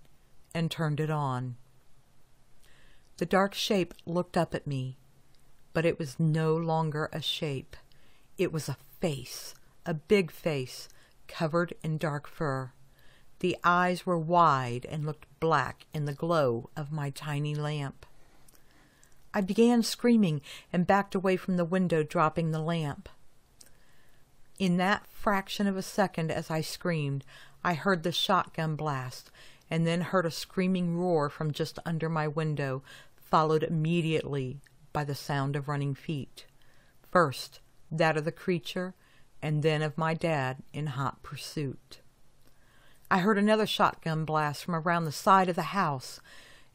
and turned it on. The dark shape looked up at me, but it was no longer a shape. It was a face, a big face, covered in dark fur. The eyes were wide and looked black in the glow of my tiny lamp. I began screaming and backed away from the window, dropping the lamp. In that fraction of a second, as I screamed, I heard the shotgun blast, and then heard a screaming roar from just under my window, followed immediately by the sound of running feet. First, that of the creature, and then of my dad in hot pursuit. I heard another shotgun blast from around the side of the house,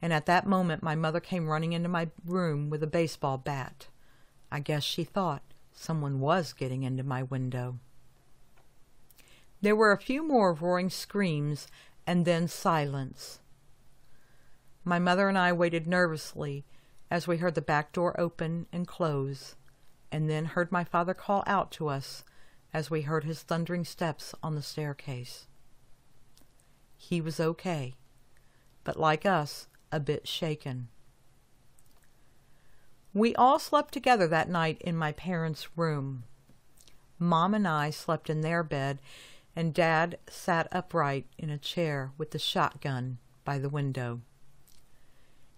and at that moment my mother came running into my room with a baseball bat. I guess she thought someone was getting into my window. There were a few more roaring screams and then silence. My mother and I waited nervously as we heard the back door open and close, and then heard my father call out to us as we heard his thundering steps on the staircase. He was okay, but like us, a bit shaken. We all slept together that night in my parents' room. Mom and I slept in their bed, and Dad sat upright in a chair with the shotgun by the window.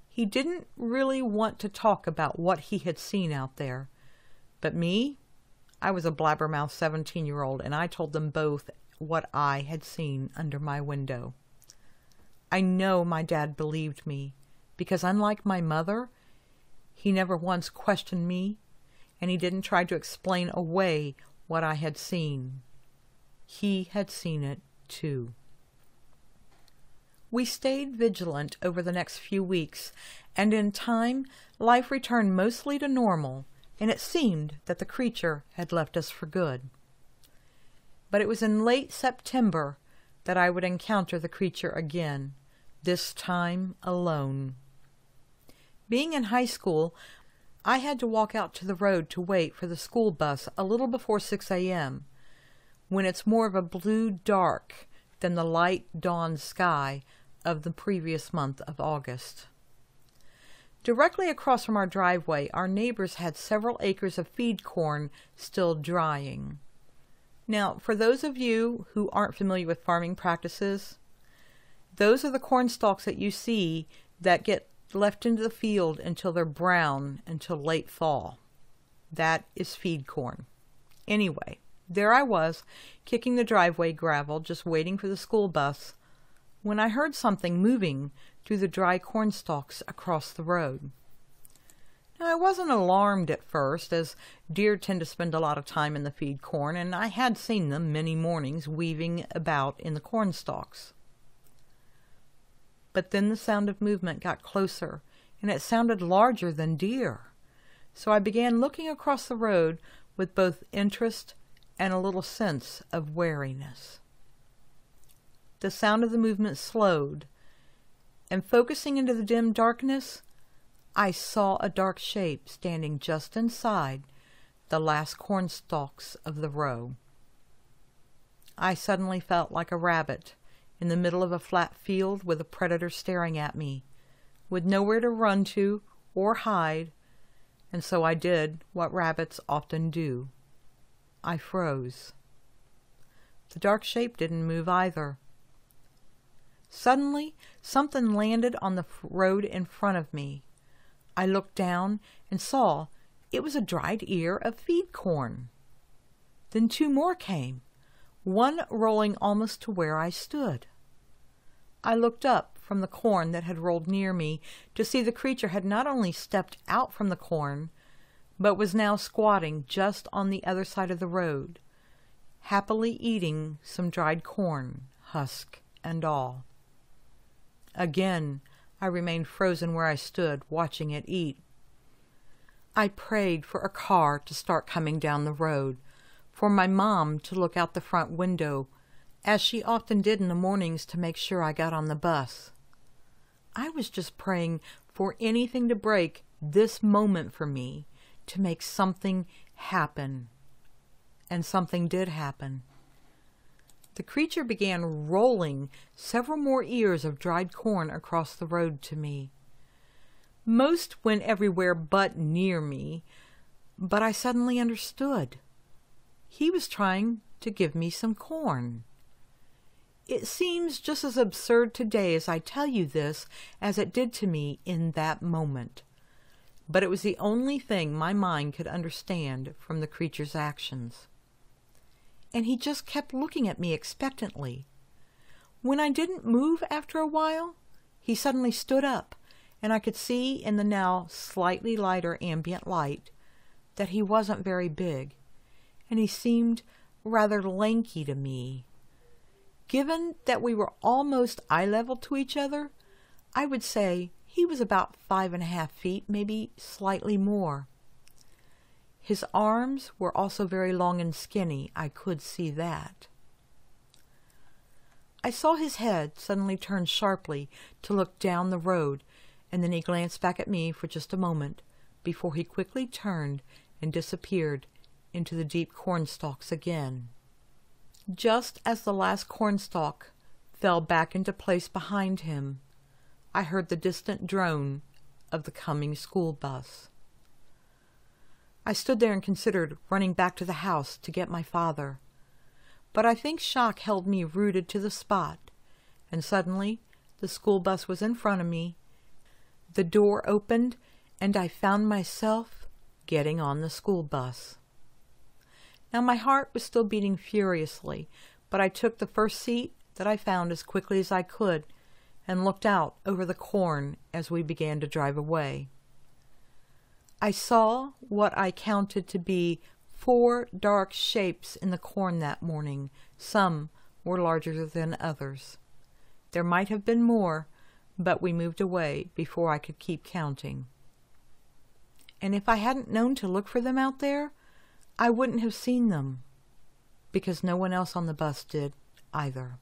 He didn't really want to talk about what he had seen out there, but me, I was a blabbermouth 17 year old, and I told them both what I had seen under my window. I know my dad believed me because, unlike my mother, he never once questioned me and he didn't try to explain away what I had seen. He had seen it too. We stayed vigilant over the next few weeks, and in time life returned mostly to normal, and it seemed that the creature had left us for good. But it was in late September that I would encounter the creature again this time alone. Being in high school, I had to walk out to the road to wait for the school bus a little before 6 a.m., when it's more of a blue dark than the light dawn sky of the previous month of August. Directly across from our driveway, our neighbors had several acres of feed corn still drying. Now, for those of you who aren't familiar with farming practices, those are the corn stalks that you see that get left into the field until they're brown until late fall. That is feed corn. Anyway, there I was, kicking the driveway gravel, just waiting for the school bus, when I heard something moving through the dry corn stalks across the road. I wasn't alarmed at first, as deer tend to spend a lot of time in the feed corn, and I had seen them many mornings weaving about in the corn stalks. But then the sound of movement got closer, and it sounded larger than deer. So I began looking across the road with both interest and a little sense of wariness. The sound of the movement slowed, and focusing into the dim darkness, I saw a dark shape standing just inside the last cornstalks of the row. I suddenly felt like a rabbit in the middle of a flat field with a predator staring at me, with nowhere to run to or hide, and so I did what rabbits often do. I froze. The dark shape didn't move either. Suddenly, something landed on the road in front of me. I looked down and saw it was a dried ear of feed corn. Then two more came one rolling almost to where I stood. I looked up from the corn that had rolled near me to see the creature had not only stepped out from the corn, but was now squatting just on the other side of the road, happily eating some dried corn, husk and all. Again, I remained frozen where I stood, watching it eat. I prayed for a car to start coming down the road, for my mom to look out the front window, as she often did in the mornings to make sure I got on the bus. I was just praying for anything to break this moment for me to make something happen. And something did happen. The creature began rolling several more ears of dried corn across the road to me. Most went everywhere but near me, but I suddenly understood. He was trying to give me some corn. It seems just as absurd today as I tell you this as it did to me in that moment. But it was the only thing my mind could understand from the creature's actions. And he just kept looking at me expectantly. When I didn't move after a while, he suddenly stood up, and I could see in the now slightly lighter ambient light that he wasn't very big, and he seemed rather lanky to me. Given that we were almost eye level to each other, I would say he was about five and a half feet, maybe slightly more. His arms were also very long and skinny. I could see that. I saw his head suddenly turn sharply to look down the road, and then he glanced back at me for just a moment before he quickly turned and disappeared into the deep cornstalks again. Just as the last cornstalk fell back into place behind him, I heard the distant drone of the coming school bus. I stood there and considered running back to the house to get my father. But I think shock held me rooted to the spot, and suddenly the school bus was in front of me. The door opened, and I found myself getting on the school bus. Now my heart was still beating furiously, but I took the first seat that I found as quickly as I could and looked out over the corn as we began to drive away. I saw what I counted to be four dark shapes in the corn that morning. Some were larger than others. There might have been more, but we moved away before I could keep counting. And if I hadn't known to look for them out there, I wouldn't have seen them because no one else on the bus did either.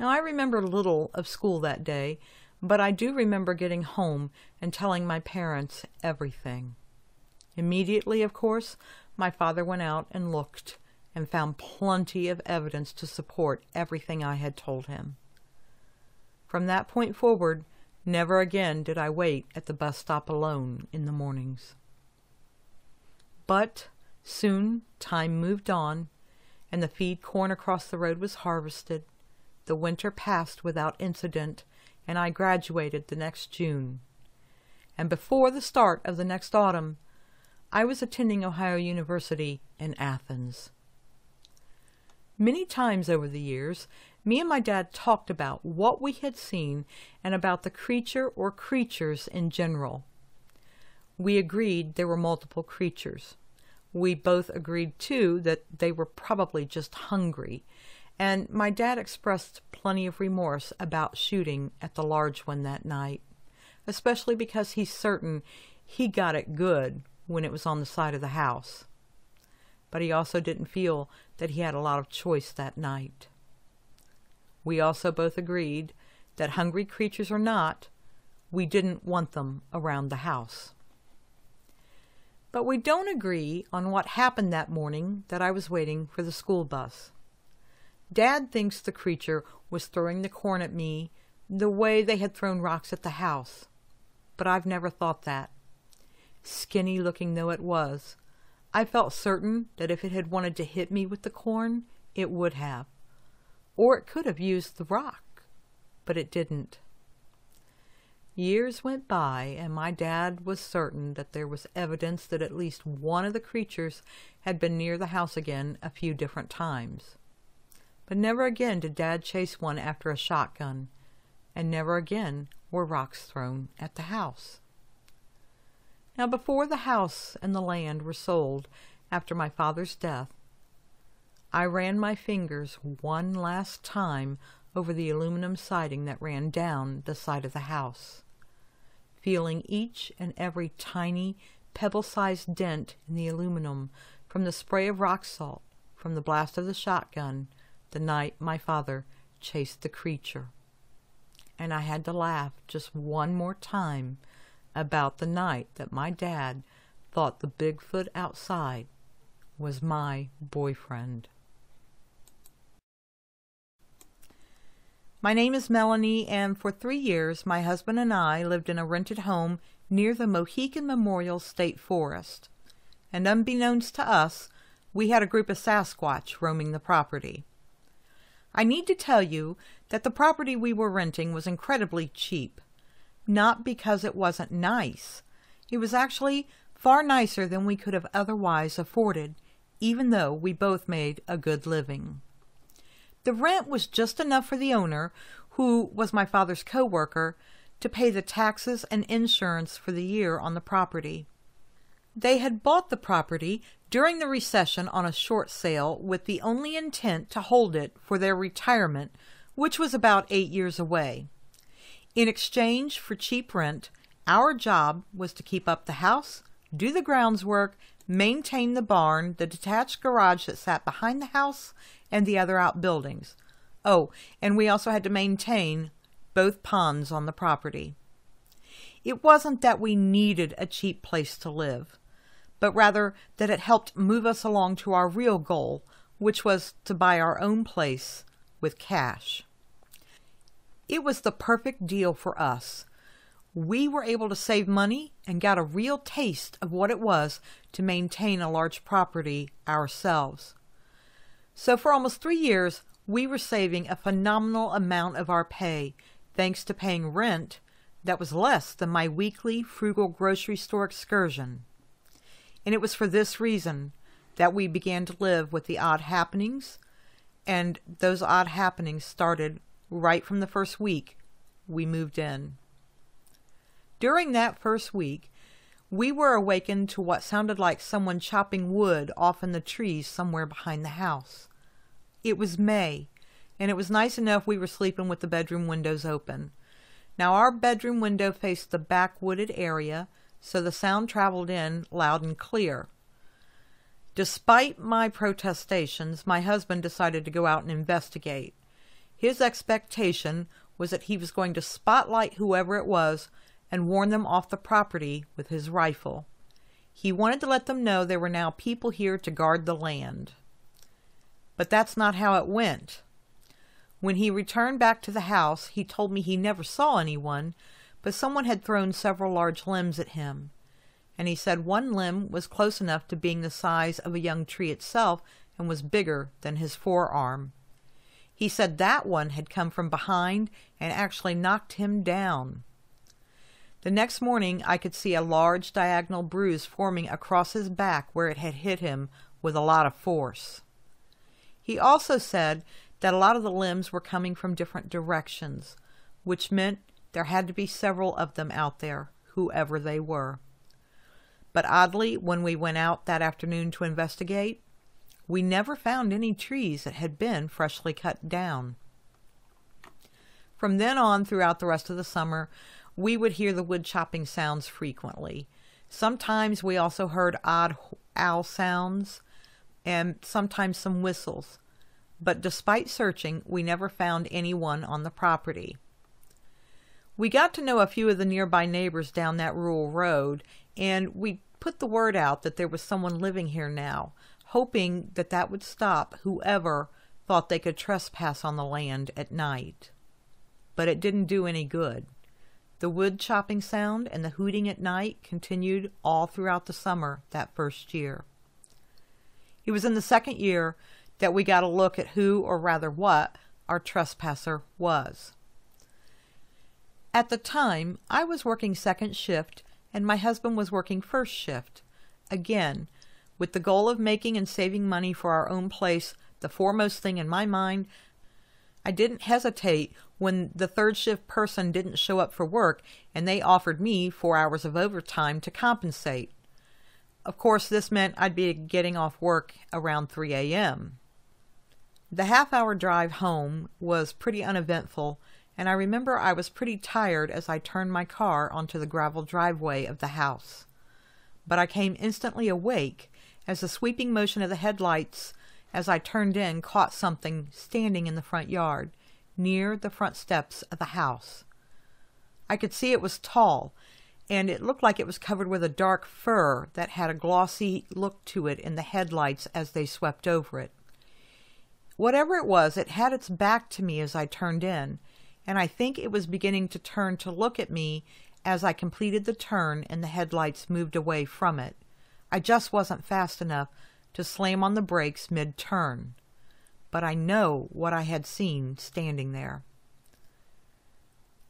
Now, I remember little of school that day, but I do remember getting home and telling my parents everything. Immediately, of course, my father went out and looked and found plenty of evidence to support everything I had told him. From that point forward, never again did I wait at the bus stop alone in the mornings. But soon time moved on, and the feed corn across the road was harvested. The winter passed without incident, and I graduated the next June. And before the start of the next autumn, I was attending Ohio University in Athens. Many times over the years, me and my dad talked about what we had seen and about the creature or creatures in general. We agreed there were multiple creatures we both agreed too that they were probably just hungry, and my dad expressed plenty of remorse about shooting at the large one that night, especially because he's certain he got it good when it was on the side of the house. But he also didn't feel that he had a lot of choice that night. We also both agreed that hungry creatures or not, we didn't want them around the house. But we don't agree on what happened that morning that I was waiting for the school bus. Dad thinks the creature was throwing the corn at me the way they had thrown rocks at the house. But I've never thought that. Skinny looking though it was, I felt certain that if it had wanted to hit me with the corn, it would have. Or it could have used the rock. But it didn't. Years went by, and my dad was certain that there was evidence that at least one of the creatures had been near the house again a few different times. But never again did Dad chase one after a shotgun, and never again were rocks thrown at the house. Now, before the house and the land were sold after my father's death, I ran my fingers one last time over the aluminum siding that ran down the side of the house, feeling each and every tiny, pebble sized dent in the aluminum from the spray of rock salt, from the blast of the shotgun, the night my father chased the creature. And I had to laugh just one more time about the night that my dad thought the Bigfoot outside was my boyfriend. My name is Melanie, and for three years my husband and I lived in a rented home near the Mohican Memorial State Forest. And unbeknownst to us, we had a group of Sasquatch roaming the property. I need to tell you that the property we were renting was incredibly cheap. Not because it wasn't nice. It was actually far nicer than we could have otherwise afforded, even though we both made a good living. The rent was just enough for the owner, who was my father's co-worker, to pay the taxes and insurance for the year on the property. They had bought the property during the recession on a short sale with the only intent to hold it for their retirement, which was about eight years away. In exchange for cheap rent, our job was to keep up the house, do the grounds work, maintain the barn, the detached garage that sat behind the house, and the other outbuildings. Oh, and we also had to maintain both ponds on the property. It wasn't that we needed a cheap place to live, but rather that it helped move us along to our real goal, which was to buy our own place with cash. It was the perfect deal for us. We were able to save money and got a real taste of what it was to maintain a large property ourselves. So for almost three years, we were saving a phenomenal amount of our pay thanks to paying rent that was less than my weekly frugal grocery store excursion. And it was for this reason that we began to live with the odd happenings, and those odd happenings started right from the first week we moved in. During that first week, we were awakened to what sounded like someone chopping wood off in the trees somewhere behind the house. It was May, and it was nice enough we were sleeping with the bedroom windows open. Now, our bedroom window faced the back wooded area, so the sound traveled in loud and clear. Despite my protestations, my husband decided to go out and investigate. His expectation was that he was going to spotlight whoever it was and warn them off the property with his rifle. He wanted to let them know there were now people here to guard the land. But that's not how it went. When he returned back to the house, he told me he never saw anyone, but someone had thrown several large limbs at him. And he said one limb was close enough to being the size of a young tree itself and was bigger than his forearm. He said that one had come from behind and actually knocked him down. The next morning I could see a large diagonal bruise forming across his back where it had hit him with a lot of force. He also said that a lot of the limbs were coming from different directions, which meant there had to be several of them out there, whoever they were. But oddly, when we went out that afternoon to investigate, we never found any trees that had been freshly cut down. From then on, throughout the rest of the summer, we would hear the wood chopping sounds frequently. Sometimes we also heard odd owl sounds and sometimes some whistles but despite searching, we never found anyone on the property. We got to know a few of the nearby neighbors down that rural road, and we put the word out that there was someone living here now, hoping that that would stop whoever thought they could trespass on the land at night. But it didn't do any good. The wood chopping sound and the hooting at night continued all throughout the summer that first year. It was in the second year that we got a look at who, or rather what, our trespasser was. At the time, I was working second shift and my husband was working first shift. Again, with the goal of making and saving money for our own place the foremost thing in my mind, I didn't hesitate when the third shift person didn't show up for work and they offered me four hours of overtime to compensate. Of course, this meant I'd be getting off work around 3 a.m. The half hour drive home was pretty uneventful, and I remember I was pretty tired as I turned my car onto the gravel driveway of the house. But I came instantly awake as the sweeping motion of the headlights as I turned in caught something standing in the front yard, near the front steps of the house. I could see it was tall and it looked like it was covered with a dark fur that had a glossy look to it in the headlights as they swept over it. Whatever it was, it had its back to me as I turned in, and I think it was beginning to turn to look at me as I completed the turn and the headlights moved away from it. I just wasn't fast enough to slam on the brakes mid turn. But I know what I had seen standing there.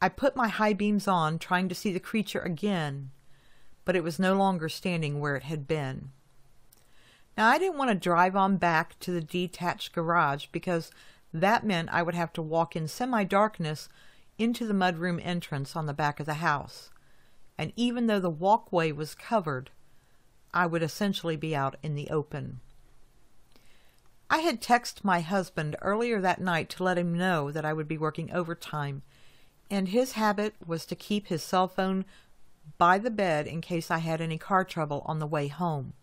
I put my high beams on, trying to see the creature again, but it was no longer standing where it had been. Now, I didn't want to drive on back to the detached garage because that meant I would have to walk in semi darkness into the mudroom entrance on the back of the house. And even though the walkway was covered, I would essentially be out in the open. I had texted my husband earlier that night to let him know that I would be working overtime and his habit was to keep his cell phone by the bed in case I had any car trouble on the way home.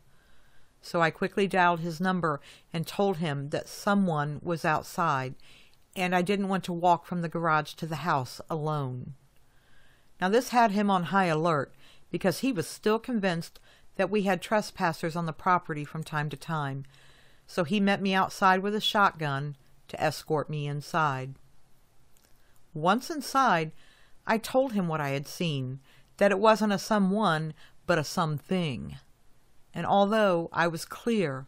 So I quickly dialed his number and told him that someone was outside and I didn't want to walk from the garage to the house alone. Now, this had him on high alert because he was still convinced that we had trespassers on the property from time to time, so he met me outside with a shotgun to escort me inside. Once inside, I told him what I had seen, that it wasn't a someone, but a something. And although I was clear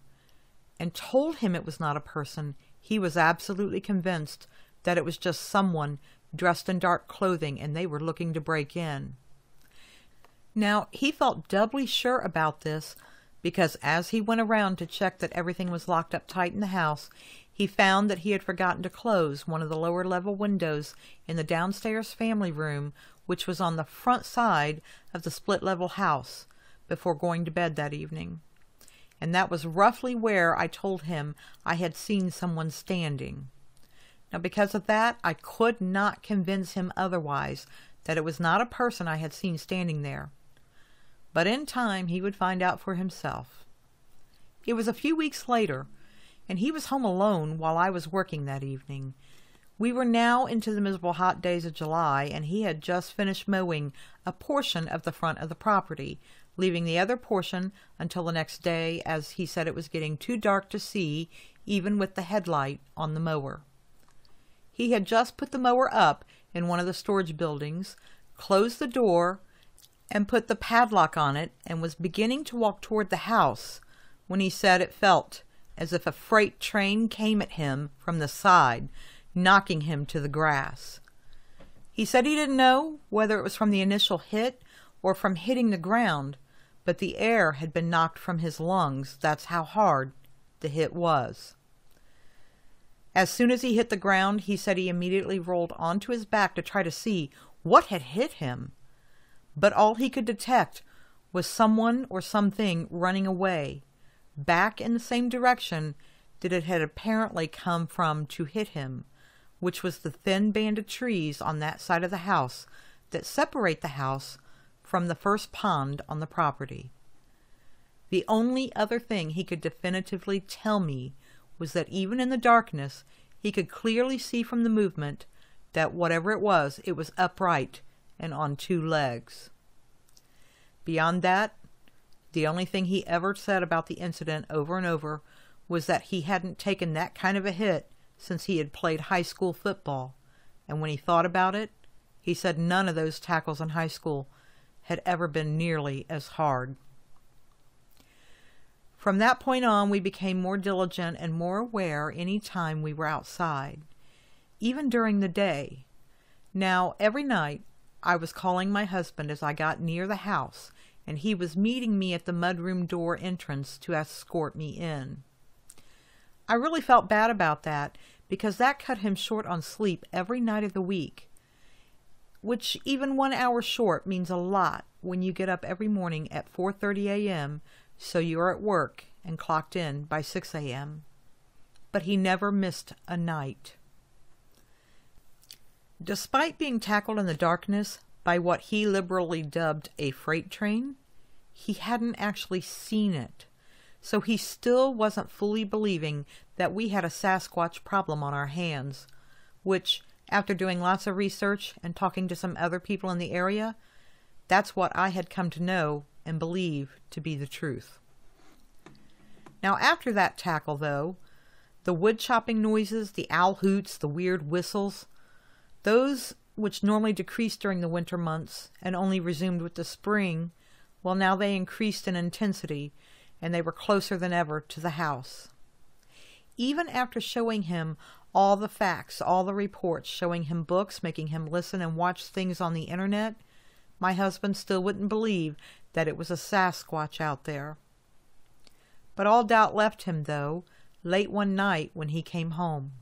and told him it was not a person, he was absolutely convinced that it was just someone dressed in dark clothing and they were looking to break in. Now, he felt doubly sure about this because as he went around to check that everything was locked up tight in the house, he found that he had forgotten to close one of the lower level windows in the downstairs family room, which was on the front side of the split level house, before going to bed that evening. And that was roughly where I told him I had seen someone standing. Now, because of that, I could not convince him otherwise that it was not a person I had seen standing there. But in time, he would find out for himself. It was a few weeks later and he was home alone while I was working that evening. We were now into the miserable hot days of July, and he had just finished mowing a portion of the front of the property, leaving the other portion until the next day, as he said it was getting too dark to see, even with the headlight on the mower. He had just put the mower up in one of the storage buildings, closed the door, and put the padlock on it, and was beginning to walk toward the house when he said it felt as if a freight train came at him from the side, knocking him to the grass. He said he didn't know whether it was from the initial hit or from hitting the ground, but the air had been knocked from his lungs. That's how hard the hit was. As soon as he hit the ground, he said he immediately rolled onto his back to try to see what had hit him. But all he could detect was someone or something running away, back in the same direction that it had apparently come from to hit him, which was the thin band of trees on that side of the house that separate the house from the first pond on the property. The only other thing he could definitively tell me was that even in the darkness he could clearly see from the movement that whatever it was, it was upright and on two legs. Beyond that, the only thing he ever said about the incident over and over was that he hadn't taken that kind of a hit since he had played high school football. And when he thought about it, he said none of those tackles in high school had ever been nearly as hard. From that point on, we became more diligent and more aware any time we were outside, even during the day. Now, every night, I was calling my husband as I got near the house and he was meeting me at the mudroom door entrance to escort me in. I really felt bad about that because that cut him short on sleep every night of the week, which even one hour short means a lot when you get up every morning at 4:30 a.m. so you're at work and clocked in by 6 a.m. But he never missed a night. Despite being tackled in the darkness by what he liberally dubbed a freight train, he hadn't actually seen it. So he still wasn't fully believing that we had a Sasquatch problem on our hands, which, after doing lots of research and talking to some other people in the area, that's what I had come to know and believe to be the truth. Now, after that tackle, though, the wood chopping noises, the owl hoots, the weird whistles, those which normally decreased during the winter months and only resumed with the spring, well, now they increased in intensity and they were closer than ever to the house. Even after showing him all the facts, all the reports, showing him books, making him listen and watch things on the internet, my husband still wouldn't believe that it was a Sasquatch out there. But all doubt left him, though, late one night when he came home.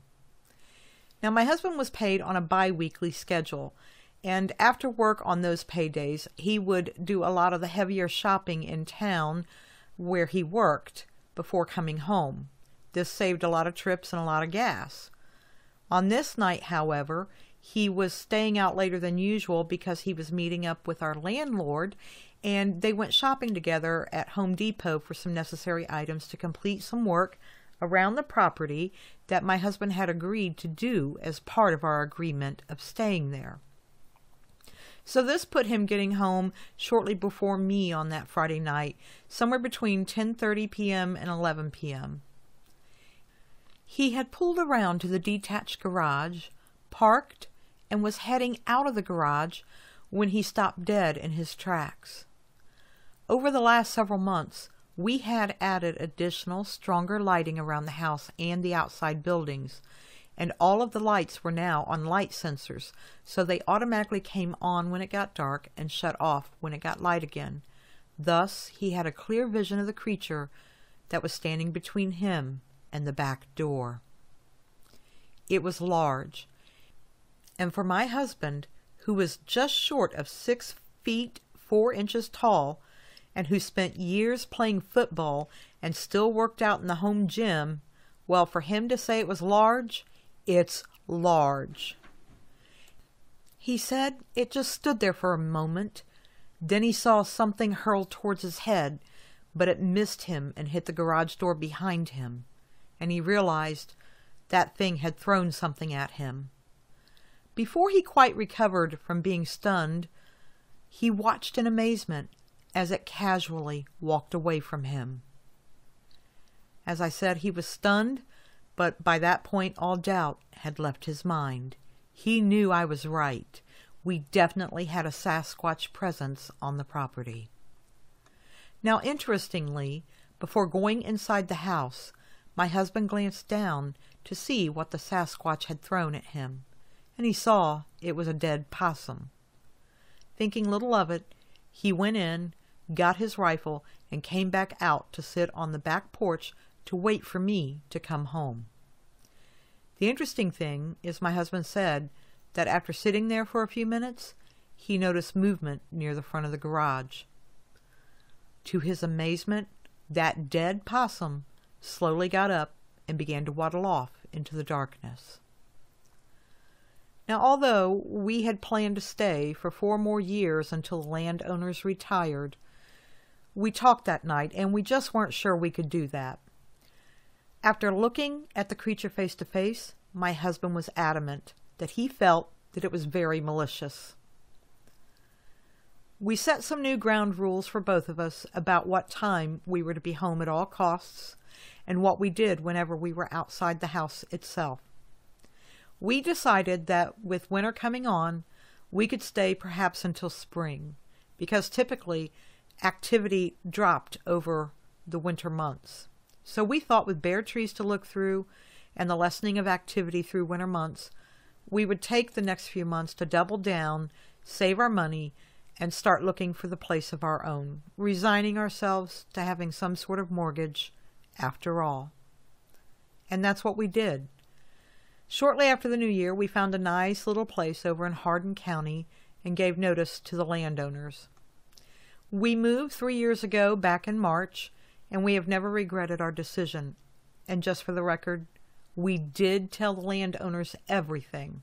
Now, my husband was paid on a bi weekly schedule, and after work on those paydays, he would do a lot of the heavier shopping in town where he worked before coming home. This saved a lot of trips and a lot of gas. On this night, however, he was staying out later than usual because he was meeting up with our landlord and they went shopping together at Home Depot for some necessary items to complete some work around the property that my husband had agreed to do as part of our agreement of staying there. So this put him getting home shortly before me on that Friday night, somewhere between 10:30 p.m. and 11 p.m. He had pulled around to the detached garage, parked, and was heading out of the garage when he stopped dead in his tracks. Over the last several months, we had added additional, stronger lighting around the house and the outside buildings, and all of the lights were now on light sensors, so they automatically came on when it got dark and shut off when it got light again. Thus, he had a clear vision of the creature that was standing between him and the back door. It was large, and for my husband, who was just short of six feet four inches tall, and who spent years playing football and still worked out in the home gym, well, for him to say it was large, it's large. He said it just stood there for a moment. Then he saw something hurl towards his head, but it missed him and hit the garage door behind him, and he realized that thing had thrown something at him. Before he quite recovered from being stunned, he watched in amazement as it casually walked away from him. As I said, he was stunned but by that point all doubt had left his mind. He knew I was right. We definitely had a Sasquatch presence on the property. Now, interestingly, before going inside the house, my husband glanced down to see what the Sasquatch had thrown at him, and he saw it was a dead possum. Thinking little of it, he went in, got his rifle, and came back out to sit on the back porch to wait for me to come home. The interesting thing is, my husband said that after sitting there for a few minutes, he noticed movement near the front of the garage. To his amazement, that dead possum slowly got up and began to waddle off into the darkness. Now, although we had planned to stay for four more years until the landowners retired, we talked that night and we just weren't sure we could do that. After looking at the creature face to face, my husband was adamant that he felt that it was very malicious. We set some new ground rules for both of us about what time we were to be home at all costs and what we did whenever we were outside the house itself. We decided that with winter coming on, we could stay perhaps until spring, because typically activity dropped over the winter months. So we thought with bare trees to look through and the lessening of activity through winter months, we would take the next few months to double down, save our money, and start looking for the place of our own, resigning ourselves to having some sort of mortgage after all. And that's what we did. Shortly after the new year, we found a nice little place over in Hardin County and gave notice to the landowners. We moved three years ago back in March, and we have never regretted our decision. And just for the record, we did tell the landowners everything.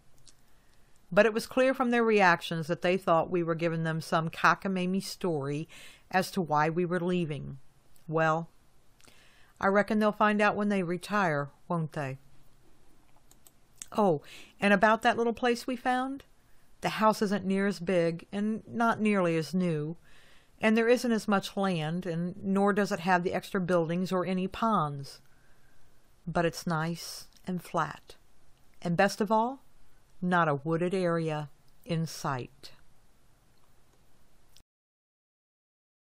But it was clear from their reactions that they thought we were giving them some cockamamie story as to why we were leaving. Well, I reckon they'll find out when they retire, won't they? Oh, and about that little place we found? The house isn't near as big and not nearly as new, and there isn't as much land, and nor does it have the extra buildings or any ponds. But it's nice and flat, and best of all, not a wooded area in sight.